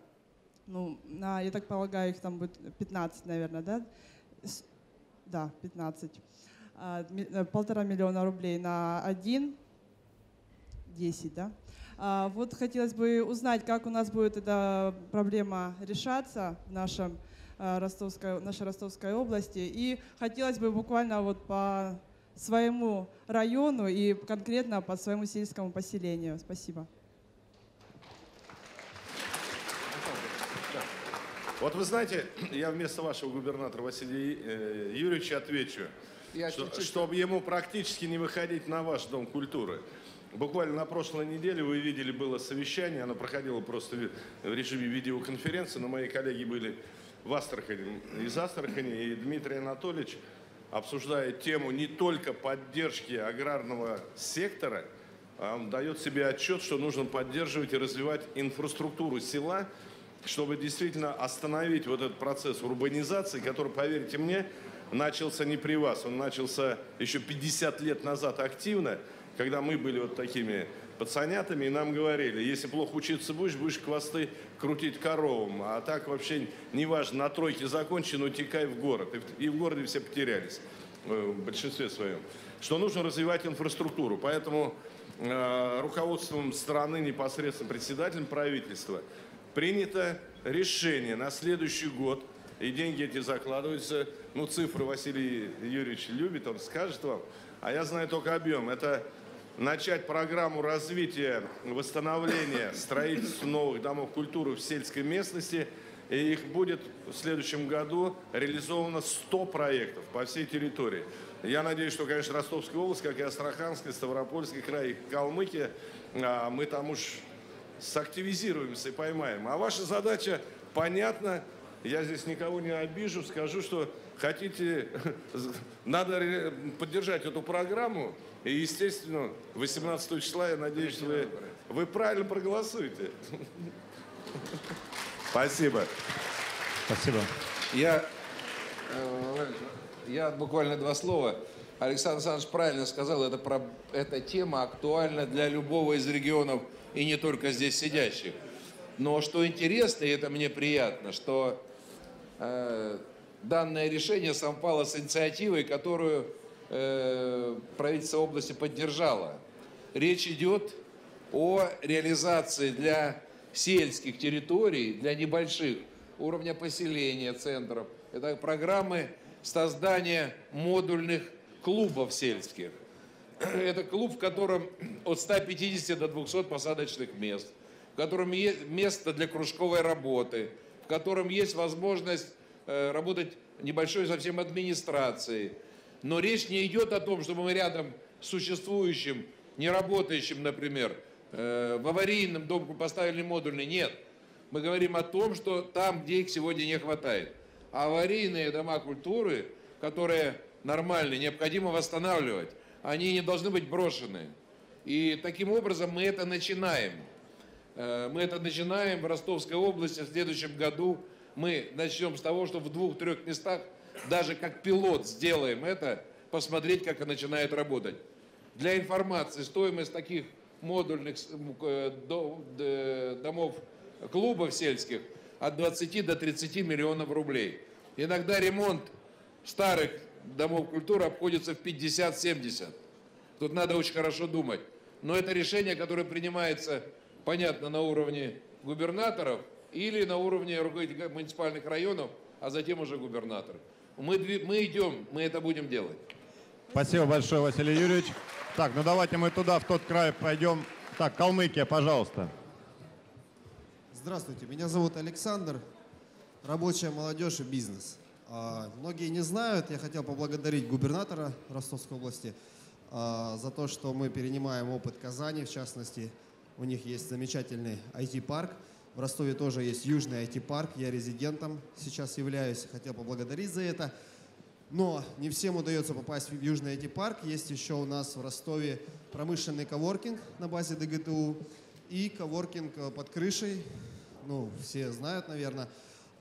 Ну, на, я так полагаю, их там будет 15, наверное, да? Да, 15. А, э, Полтора миллиона рублей на один, 10, да? А, Вот хотелось бы узнать, как у нас будет эта проблема решаться в нашем Ростовской, нашей Ростовской области. И хотелось бы буквально вот по своему району и конкретно по своему сельскому поселению. Спасибо. Вот вы знаете, я вместо вашего губернатора Василия э, Юрьевича отвечу, Я что, чуть-чуть- чтобы ему практически не выходить на ваш Дом культуры. Буквально на прошлой неделе вы видели, было совещание, оно проходило просто в режиме видеоконференции, но мои коллеги были в Астрахани, из Астрахани, и Дмитрий Анатольевич, обсуждая тему не только поддержки аграрного сектора, а он дает себе отчет, что нужно поддерживать и развивать инфраструктуру села, чтобы действительно остановить вот этот процесс урбанизации, который, поверьте мне, начался не при вас, он начался еще 50 лет назад активно, когда мы были вот такими пацанятами, и нам говорили, если плохо учиться будешь, будешь хвосты крутить коровам, а так вообще неважно, на тройке закончи, но утекай в город. И в, и в городе все потерялись, э, в большинстве своем. Что нужно развивать инфраструктуру, поэтому э, руководством страны, непосредственно председателем правительства, принято решение на следующий год, и деньги эти закладываются, ну, цифры Василий Юрьевич любит, он скажет вам, а я знаю только объем. Это начать программу развития, восстановления, строительства новых домов культуры в сельской местности, и их будет в следующем году реализовано 100 проектов по всей территории. Я надеюсь, что, конечно, Ростовская область, как и Астраханская, Ставропольский край, Калмыкия, а, мы там уж сактивизируемся и поймаем. А ваша задача понятна. Я здесь никого не обижу, скажу, что хотите, надо поддержать эту программу. И, естественно, 18 числа, я надеюсь, вы, вы правильно проголосуете. Спасибо. Спасибо. Я, э, я буквально два слова. Александр Александрович правильно сказал, это про, эта тема актуальна для любого из регионов и не только здесь сидящих. Но что интересно, и это мне приятно, что э, данное решение совпало с инициативой, которую э, правительство области поддержало. Речь идет о реализации для сельских территорий, для небольших уровня поселения, центров. Это программы создания модульных клубов сельских. Это клуб, в котором от 150 до 200 посадочных мест, в котором есть место для кружковой работы, в котором есть возможность работать небольшой совсем администрацией. Но речь не идет о том, чтобы мы рядом с существующим, не работающим, например, э, в аварийном доме поставили модульный. Нет. Мы говорим о том, что там, где их сегодня не хватает. А аварийные дома культуры, которые нормальные, необходимо восстанавливать. Они не должны быть брошены. И таким образом мы это начинаем. Э, Мы это начинаем в Ростовской области в следующем году. Мы начнем с того, что в двух-трех местах, даже как пилот сделаем это, посмотреть, как это начинает работать. Для информации, стоимость таких модульных э, домов, клубов сельских от 20 до 30 миллионов рублей. Иногда ремонт старых домов культуры обходится в 50-70. Тут надо очень хорошо думать. Но это решение, которое принимается, понятно, на уровне губернаторов или на уровне руководителей муниципальных районов, а затем уже губернаторов. Мы, мы идем, мы это будем делать. Спасибо большое, Василий Юрьевич. Так, ну давайте мы туда, в тот край пойдем. Так, Калмыкия, пожалуйста. Здравствуйте, меня зовут Александр, рабочая молодежь и бизнес. А, многие не знают, я хотел поблагодарить губернатора Ростовской области а, за то, что мы перенимаем опыт Казани, в частности. У них есть замечательный IT-парк. В Ростове тоже есть южный IT-парк, я резидентом сейчас являюсь, хотел поблагодарить за это. Но не всем удается попасть в Южный IT-парк. Есть еще у нас в Ростове промышленный коворкинг на базе ДГТУ и коворкинг э, под крышей. Ну, все знают, наверное.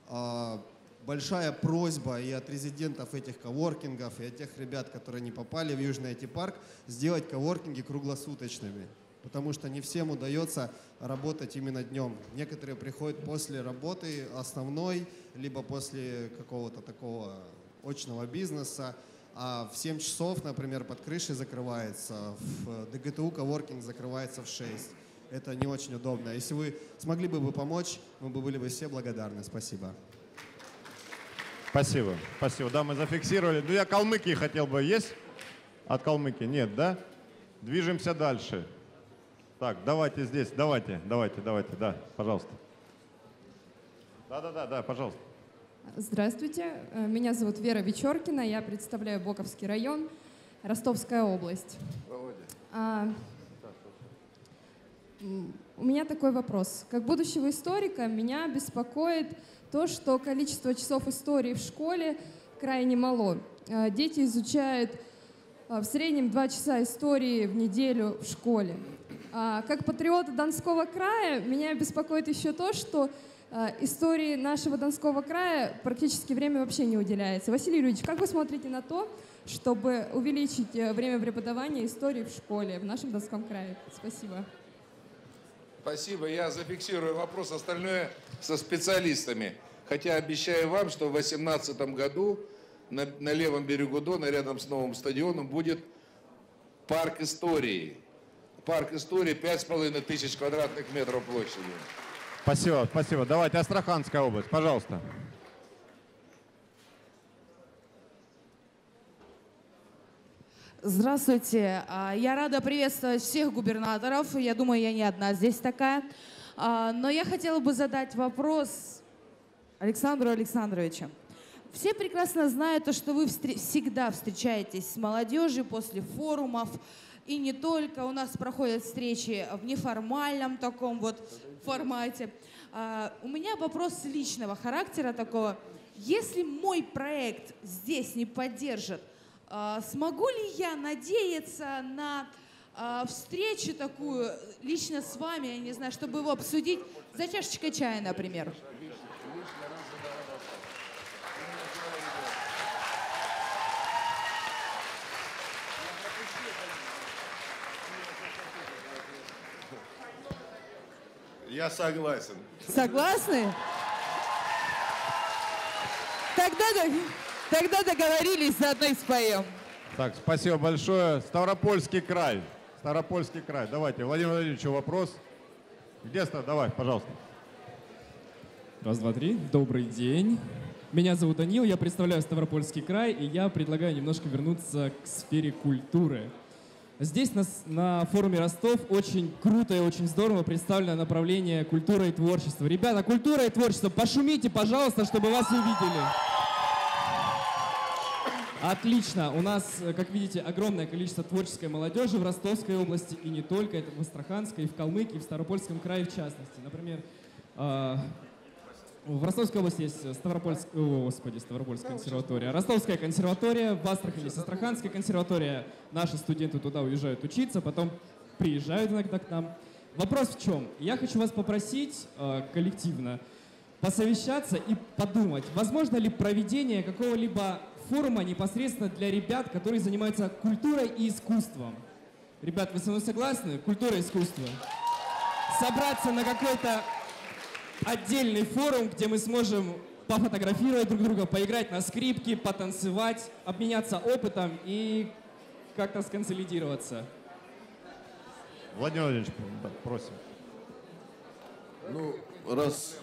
А, большая просьба и от резидентов этих коворкингов, и от тех ребят, которые не попали в Южный IT-парк, сделать коворкинги круглосуточными. Потому что не всем удается работать именно днем. Некоторые приходят после работы основной, либо после какого-то такого очного бизнеса, а в 7 часов, например, под крышей закрывается, в ДГТУ коворкинг закрывается в 6. Это не очень удобно. Если вы смогли бы помочь, мы бы были бы все благодарны. Спасибо. Спасибо, спасибо. Да, мы зафиксировали. Ну, я Калмыкии хотел бы. Есть от Калмыкии? Нет, да? Движемся дальше. Так, давайте здесь, давайте, давайте, давайте, да, пожалуйста. Да-да-да, да, пожалуйста. Здравствуйте, э, меня зовут Вера Вечеркина, я представляю Боковский район, Ростовская область. А, у меня такой вопрос. Как будущего историка меня беспокоит то, что количество часов истории в школе крайне мало. А, дети изучают а, в среднем два часа истории в неделю в школе. А, как патриота Донского края меня беспокоит еще то, что Э, истории нашего Донского края практически время вообще не уделяется. Василий Юрьевич, как вы смотрите на то, чтобы увеличить э, время преподавания истории в школе в нашем Донском крае? Спасибо. Спасибо. Я зафиксирую вопрос, остальное со специалистами. Хотя обещаю вам, что в 2018 году на, на левом берегу Дона, рядом с новым стадионом, будет парк истории. Парк истории 5,5 тысяч квадратных метров площади. Спасибо, спасибо. Давайте Астраханская область, пожалуйста. Здравствуйте. А, я рада приветствовать всех губернаторов. Я думаю, я не одна здесь такая. А, но я хотела бы задать вопрос Александру Александровичу. Все прекрасно знают, что вы всегда встречаетесь с молодежью после форумов, и не только. У нас проходят встречи в неформальном таком вот формате. А, у меня вопрос личного характера такого. Если мой проект здесь не поддержит, а, смогу ли я надеяться на а, встречу такую лично с вами, я не знаю, чтобы его обсудить за чашечкой чая, например? Я согласен. Согласны? Тогда, тогда договорились, заодно и споем. Так, спасибо большое. Ставропольский край. Ставропольский край. Давайте, Владимир Владимирович, вопрос. Где Став? Давай, пожалуйста. Раз, два, три. Добрый день. Меня зовут Данил, я представляю Ставропольский край, и я предлагаю немножко вернуться к сфере культуры. Здесь на, на форуме Ростов очень круто и очень здорово представлено направление культура и творчество. Ребята, культура и творчество, пошумите, пожалуйста, чтобы вас увидели. Отлично. У нас, как видите, огромное количество творческой молодежи в Ростовской области и не только. Это в Астраханской, и в Калмыкии, и в Старопольском крае в частности. Например, а, в Ростовской области есть Ставропольск... О, господи, Ставропольская консерватория. Ростовская консерватория, в Астрахани есть Астраханская консерватория. Наши студенты туда уезжают учиться, потом приезжают иногда к нам. Вопрос в чем? Я хочу вас попросить э, коллективно посовещаться и подумать, возможно ли проведение какого-либо форума непосредственно для ребят, которые занимаются культурой и искусством. Ребят, вы со мной согласны? Культура и искусство. Собраться на какой-то отдельный форум, где мы сможем пофотографировать друг друга, поиграть на скрипке, потанцевать, обменяться опытом и как-то сконсолидироваться. Владимир Владимирович, просим. Ну, раз,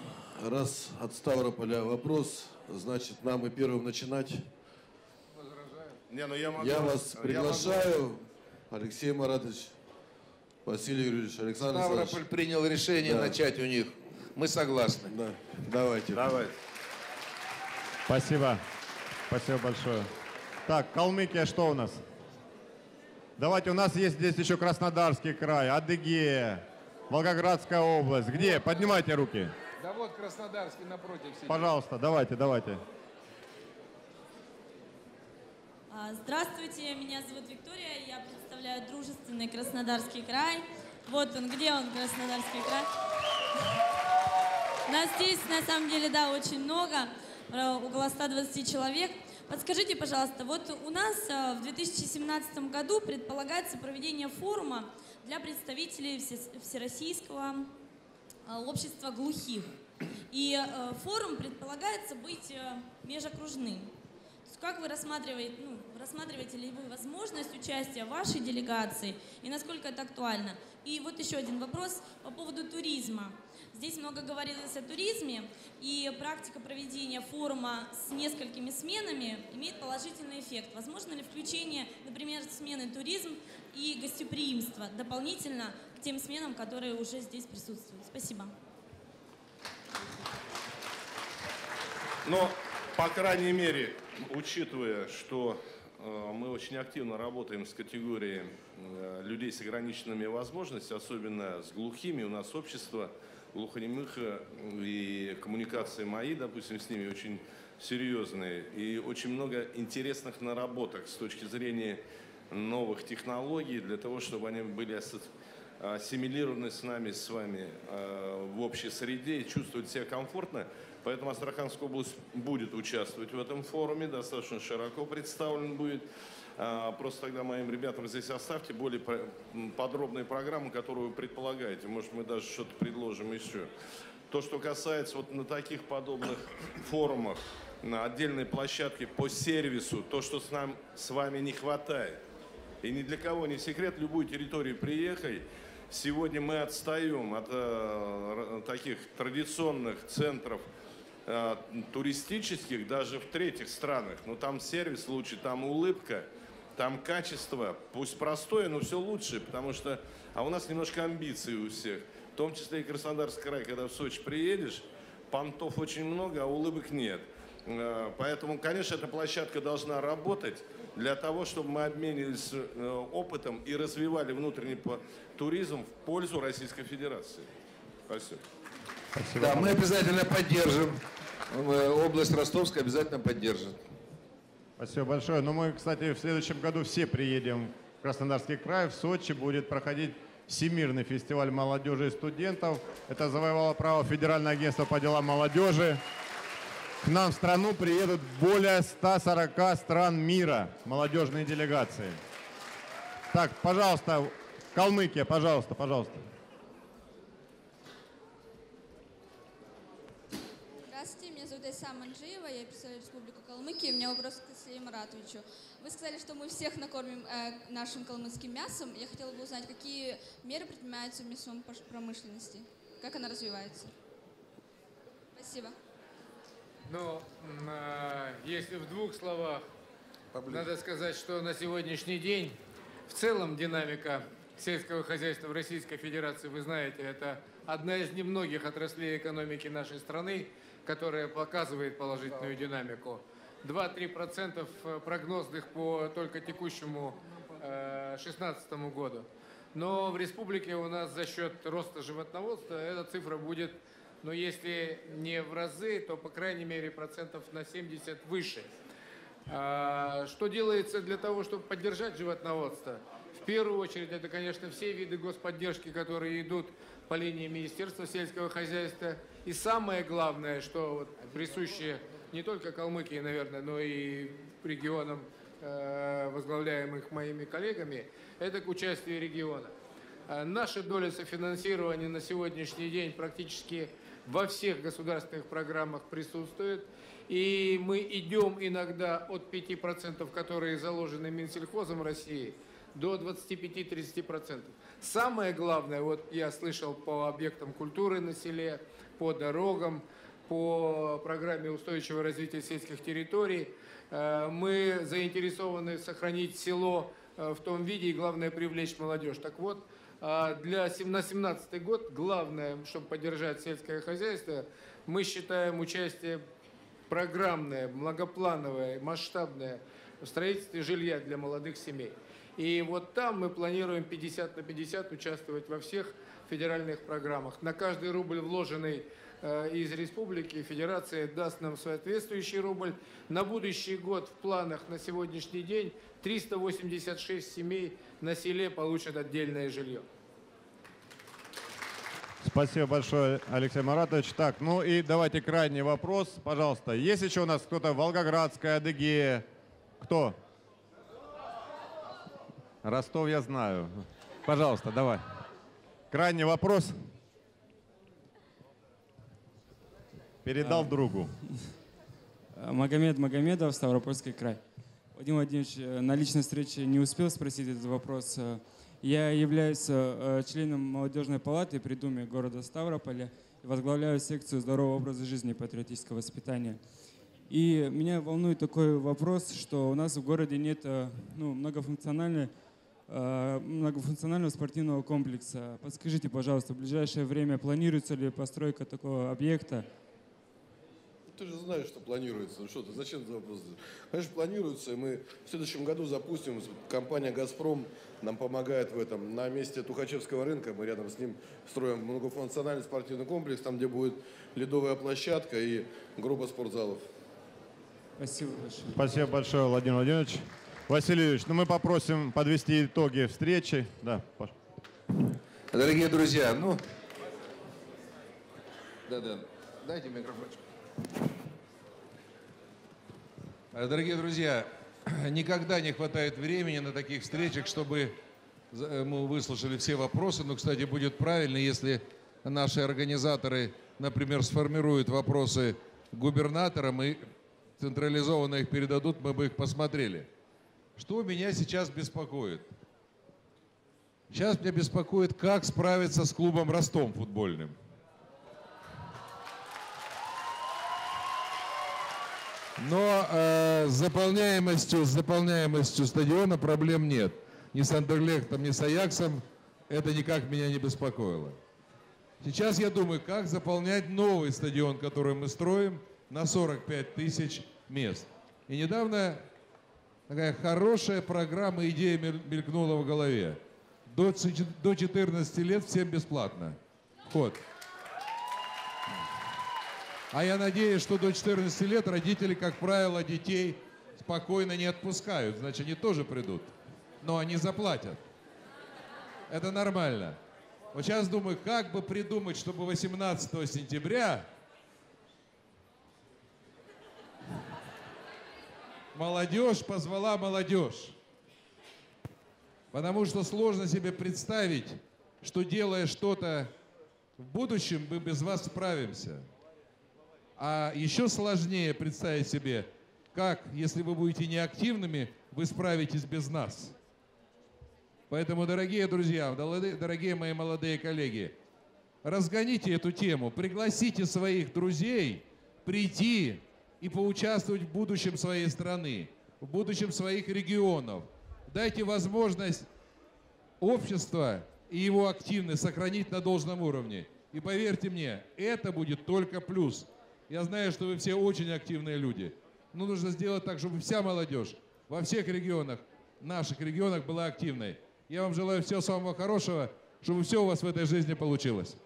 раз от Ставрополя вопрос, значит, нам и первым начинать. Не, ну я могу. Я вас я приглашаю, Алексей Маратович, Василий Юрьевич, Александр Ставрополь Александрович. принял решение Да. начать у них. Мы согласны. Да, давайте. Давайте. Спасибо. Спасибо большое. Так, Калмыкия что у нас? Давайте, у нас есть здесь еще Краснодарский край, Адыгея, Волгоградская область. Где? Поднимайте руки. Да вот Краснодарский напротив сидит. Пожалуйста, давайте, давайте. А, Здравствуйте, меня зовут Виктория, я представляю дружественный Краснодарский край. Вот он, где он, Краснодарский край? Нас здесь, на самом деле, да, очень много, э, около 120 человек. Подскажите, пожалуйста, вот у нас э, в 2017 году предполагается проведение форума для представителей Все- Всероссийского э, общества глухих. И форум предполагается быть межокружным. Как вы рассматриваете, ну, рассматриваете ли вы возможность участия вашей делегации и насколько это актуально? И вот еще один вопрос по поводу туризма. Здесь много говорилось о туризме, и практика проведения форума с несколькими сменами имеет положительный эффект. Возможно ли включение, например, смены туризм и гостеприимство дополнительно к тем сменам, которые уже здесь присутствуют? Спасибо. Но, по крайней мере, учитывая, что э, мы очень активно работаем с категорией э, людей с ограниченными возможностями, особенно с глухими, у нас общество глухонемых и коммуникации мои, допустим, с ними очень серьезные. И очень много интересных наработок с точки зрения новых технологий для того, чтобы они были ассимилированы с нами, с вами э, в общей среде и чувствовать себя комфортно. Поэтому Астраханская область будет участвовать в этом форуме, достаточно широко представлен будет. А, Просто тогда моим ребятам здесь оставьте более подробные программы, которые вы предполагаете. Может, мы даже что-то предложим еще. То, что касается вот на таких подобных форумах, на отдельной площадке по сервису, то, что с, нам, с вами не хватает. И ни для кого не секрет, любую территорию приехай. Сегодня мы отстаем от э, таких традиционных центров э, туристических даже в третьих странах. Но там сервис лучше, там улыбка, там качество, пусть простое, но все лучше, потому что... А у нас немножко амбиции у всех. В том числе и Краснодарский край, когда в Сочи приедешь, понтов очень много, а улыбок нет. Э, Поэтому, конечно, эта площадка должна работать для того, чтобы мы обменивались э, опытом и развивали внутренний туризм в пользу Российской Федерации. Спасибо. Да, мы обязательно поддержим. Э, Область Ростовская обязательно поддержит. Спасибо большое. Но мы, кстати, в следующем году все приедем в Краснодарский край. В Сочи будет проходить Всемирный фестиваль молодежи и студентов. Это завоевало право Федеральное агентство по делам молодежи. К нам в страну приедут более 140 стран мира молодежные делегации. Так, пожалуйста, Калмыкия, пожалуйста, пожалуйста. Здравствуйте, меня зовут Айса Манджиева, я представляю Республику Калмыкия. У меня вопрос к Василию Маратовичу. Вы сказали, что мы всех накормим э, нашим калмыцким мясом. Я хотела бы узнать, какие меры предпринимаются в пош- промышленности? Как она развивается? Спасибо. Ну, а, если в двух словах, надо сказать, что на сегодняшний день в целом динамика сельского хозяйства в Российской Федерации, вы знаете, это одна из немногих отраслей экономики нашей страны, которая показывает положительную динамику. 2-3% прогнозных по только текущему 2016 году. Но в республике у нас за счет роста животноводства эта цифра будет, ну если не в разы, то по крайней мере процентов на 70 выше. А, Что делается для того, чтобы поддержать животноводство? В первую очередь, это, конечно, все виды господдержки, которые идут по линии Министерства сельского хозяйства. И самое главное, что вот присуще не только Калмыкии, наверное, но и регионам, э, возглавляемых моими коллегами, это к участию региона. А Наша доля софинансирования на сегодняшний день практически во всех государственных программах присутствует. И мы идем иногда от 5%, которые заложены Минсельхозом России, до 25-30%. Самое главное, вот я слышал по объектам культуры на селе, по дорогам, по программе устойчивого развития сельских территорий, э, мы заинтересованы сохранить село э, в том виде и, главное, привлечь молодежь. Так вот, э, для, на 2017 год главное, чтобы поддержать сельское хозяйство, мы считаем участие программное, многоплановое, масштабное в строительстве жилья для молодых семей. И вот там мы планируем 50 на 50 участвовать во всех федеральных программах. На каждый рубль вложенный из республики федерация даст нам соответствующий рубль. На будущий год в планах на сегодняшний день 386 семей на селе получат отдельное жилье. Спасибо большое, Алексей Маратович. Так, ну и давайте крайний вопрос, пожалуйста. Есть еще у нас кто-то Волгоградская, Адыгея? Кто? Ростов я знаю. Пожалуйста, давай. Крайний вопрос. Передал А, другу. Магомед Магомедов, Ставропольский край. Владимир Владимирович, э, на личной встрече не успел спросить этот вопрос. Э, Я являюсь э, членом молодежной палаты при Думе города Ставрополя и возглавляю секцию здорового образа жизни и патриотического воспитания. И меня волнует такой вопрос, что у нас в городе нет ну, многофункциональной многофункционального спортивного комплекса. Подскажите, пожалуйста, в ближайшее время планируется ли постройка такого объекта? Ты же знаешь, что планируется. Ну что ты, зачем ты вопрос задаешь? Конечно, планируется. И мы в следующем году запустим. Компания «Газпром» нам помогает в этом. На месте Тухачевского рынка мы рядом с ним строим многофункциональный спортивный комплекс, там, где будет ледовая площадка и группа спортзалов. Спасибо большое. Спасибо большое, Владимир Владимирович. Василий Юрьевич, ну мы попросим подвести итоги встречи. Да, Паш. Дорогие друзья, ну... Да-да, дайте микрофончик. Э, Дорогие друзья, никогда не хватает времени на таких встречах, чтобы э, мы выслушали все вопросы. Но, кстати, будет правильно, если наши организаторы, например, сформируют вопросы губернаторам и централизованно их передадут, мы бы их посмотрели. Что меня сейчас беспокоит? Сейчас меня беспокоит, как справиться с клубом Ростом футбольным. Но э, с заполняемостью, с заполняемостью стадиона проблем нет. Ни с Андерлехтом, ни с Аяксом это никак меня не беспокоило. Сейчас я думаю, как заполнять новый стадион, который мы строим, на 45 тысяч мест. И недавно такая хорошая программа, идея мель- мелькнула в голове. До 14 лет всем бесплатно. Вход. А я надеюсь, что до 14 лет родители, как правило, детей спокойно не отпускают. Значит, они тоже придут. Но они заплатят. Это нормально. Вот сейчас думаю, как бы придумать, чтобы 18 сентября молодежь позвала молодежь. Потому что сложно себе представить, что делая что-то в будущем, мы без вас справимся. А еще сложнее представить себе, как, если вы будете неактивными, вы справитесь без нас. Поэтому, дорогие друзья, дорогие мои молодые коллеги, разгоните эту тему, пригласите своих друзей прийти и поучаствовать в будущем своей страны, в будущем своих регионов. Дайте возможность общества и его активность сохранить на должном уровне. И поверьте мне, это будет только плюс. Я знаю, что вы все очень активные люди. Но нужно сделать так, чтобы вся молодежь во всех регионах, наших регионах была активной. Я вам желаю всего самого хорошего, чтобы все у вас в этой жизни получилось.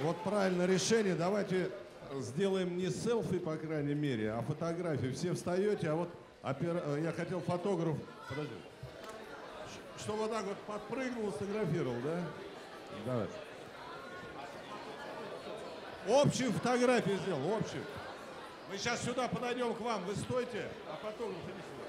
Вот правильное решение. Давайте сделаем не селфи, по крайней мере, а фотографии. Все встаете, а вот опера- я хотел фотограф... Подожди что вот так вот подпрыгнул, сфотографировал, да? Давай. Общую фотографию сделал, общую. Мы сейчас сюда подойдем к вам, вы стойте, а потом заходи сюда.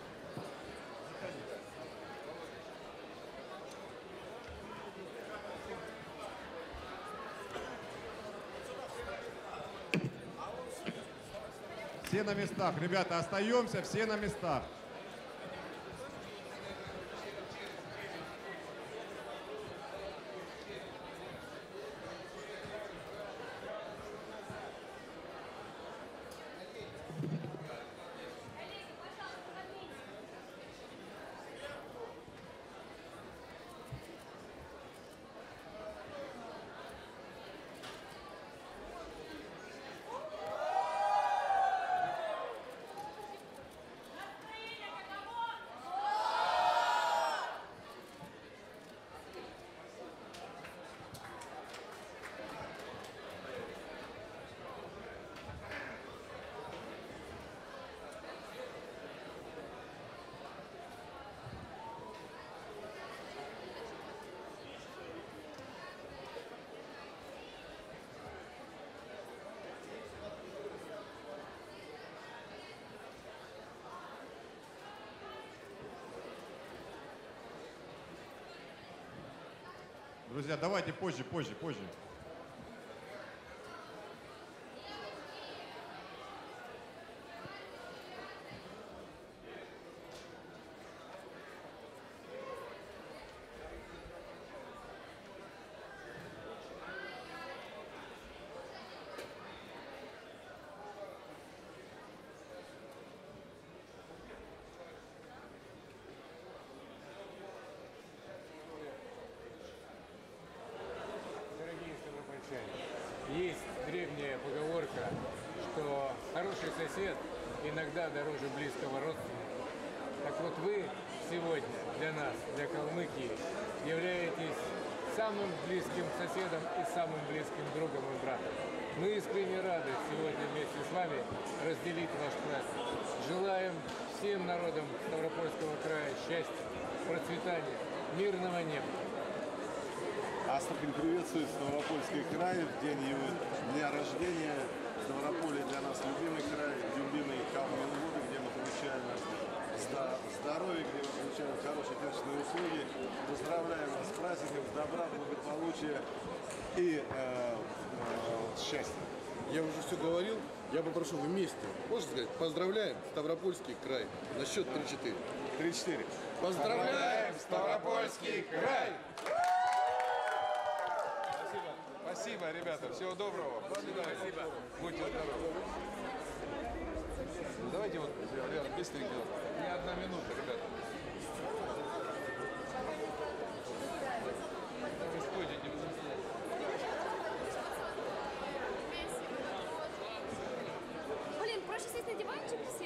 Все на местах, ребята, остаемся, все на местах. Друзья, давайте позже, позже, позже. Дорогие ставропольчане, есть древняя поговорка, что хороший сосед иногда дороже близкого родственника. Так вот вы сегодня для нас, для Калмыкии, являетесь самым близким соседом и самым близким другом и братом. Мы искренне рады сегодня вместе с вами разделить ваш праздник. Желаем всем народам Ставропольского края счастья, процветания, мирного неба. Астрахань приветствует Ставропольский край в день его дня рождения. Ставрополь для нас любимый край, любимый камень воды, где мы получаем здоровье, где мы получаем хорошие качественные услуги. Поздравляем вас с праздником, добра, благополучия и э, э, счастья. Я уже все говорил, я попрошу вместе. Можно сказать, поздравляем Ставропольский край. На счет 3-4. 3-4. Поздравляем Ставропольский край! Спасибо, ребята. Всего доброго. Спасибо. Будьте здоровы. Давайте вот ребят, быстренько. Не одна минута, ребята. Вы не Блин, проще сесть на диванчик и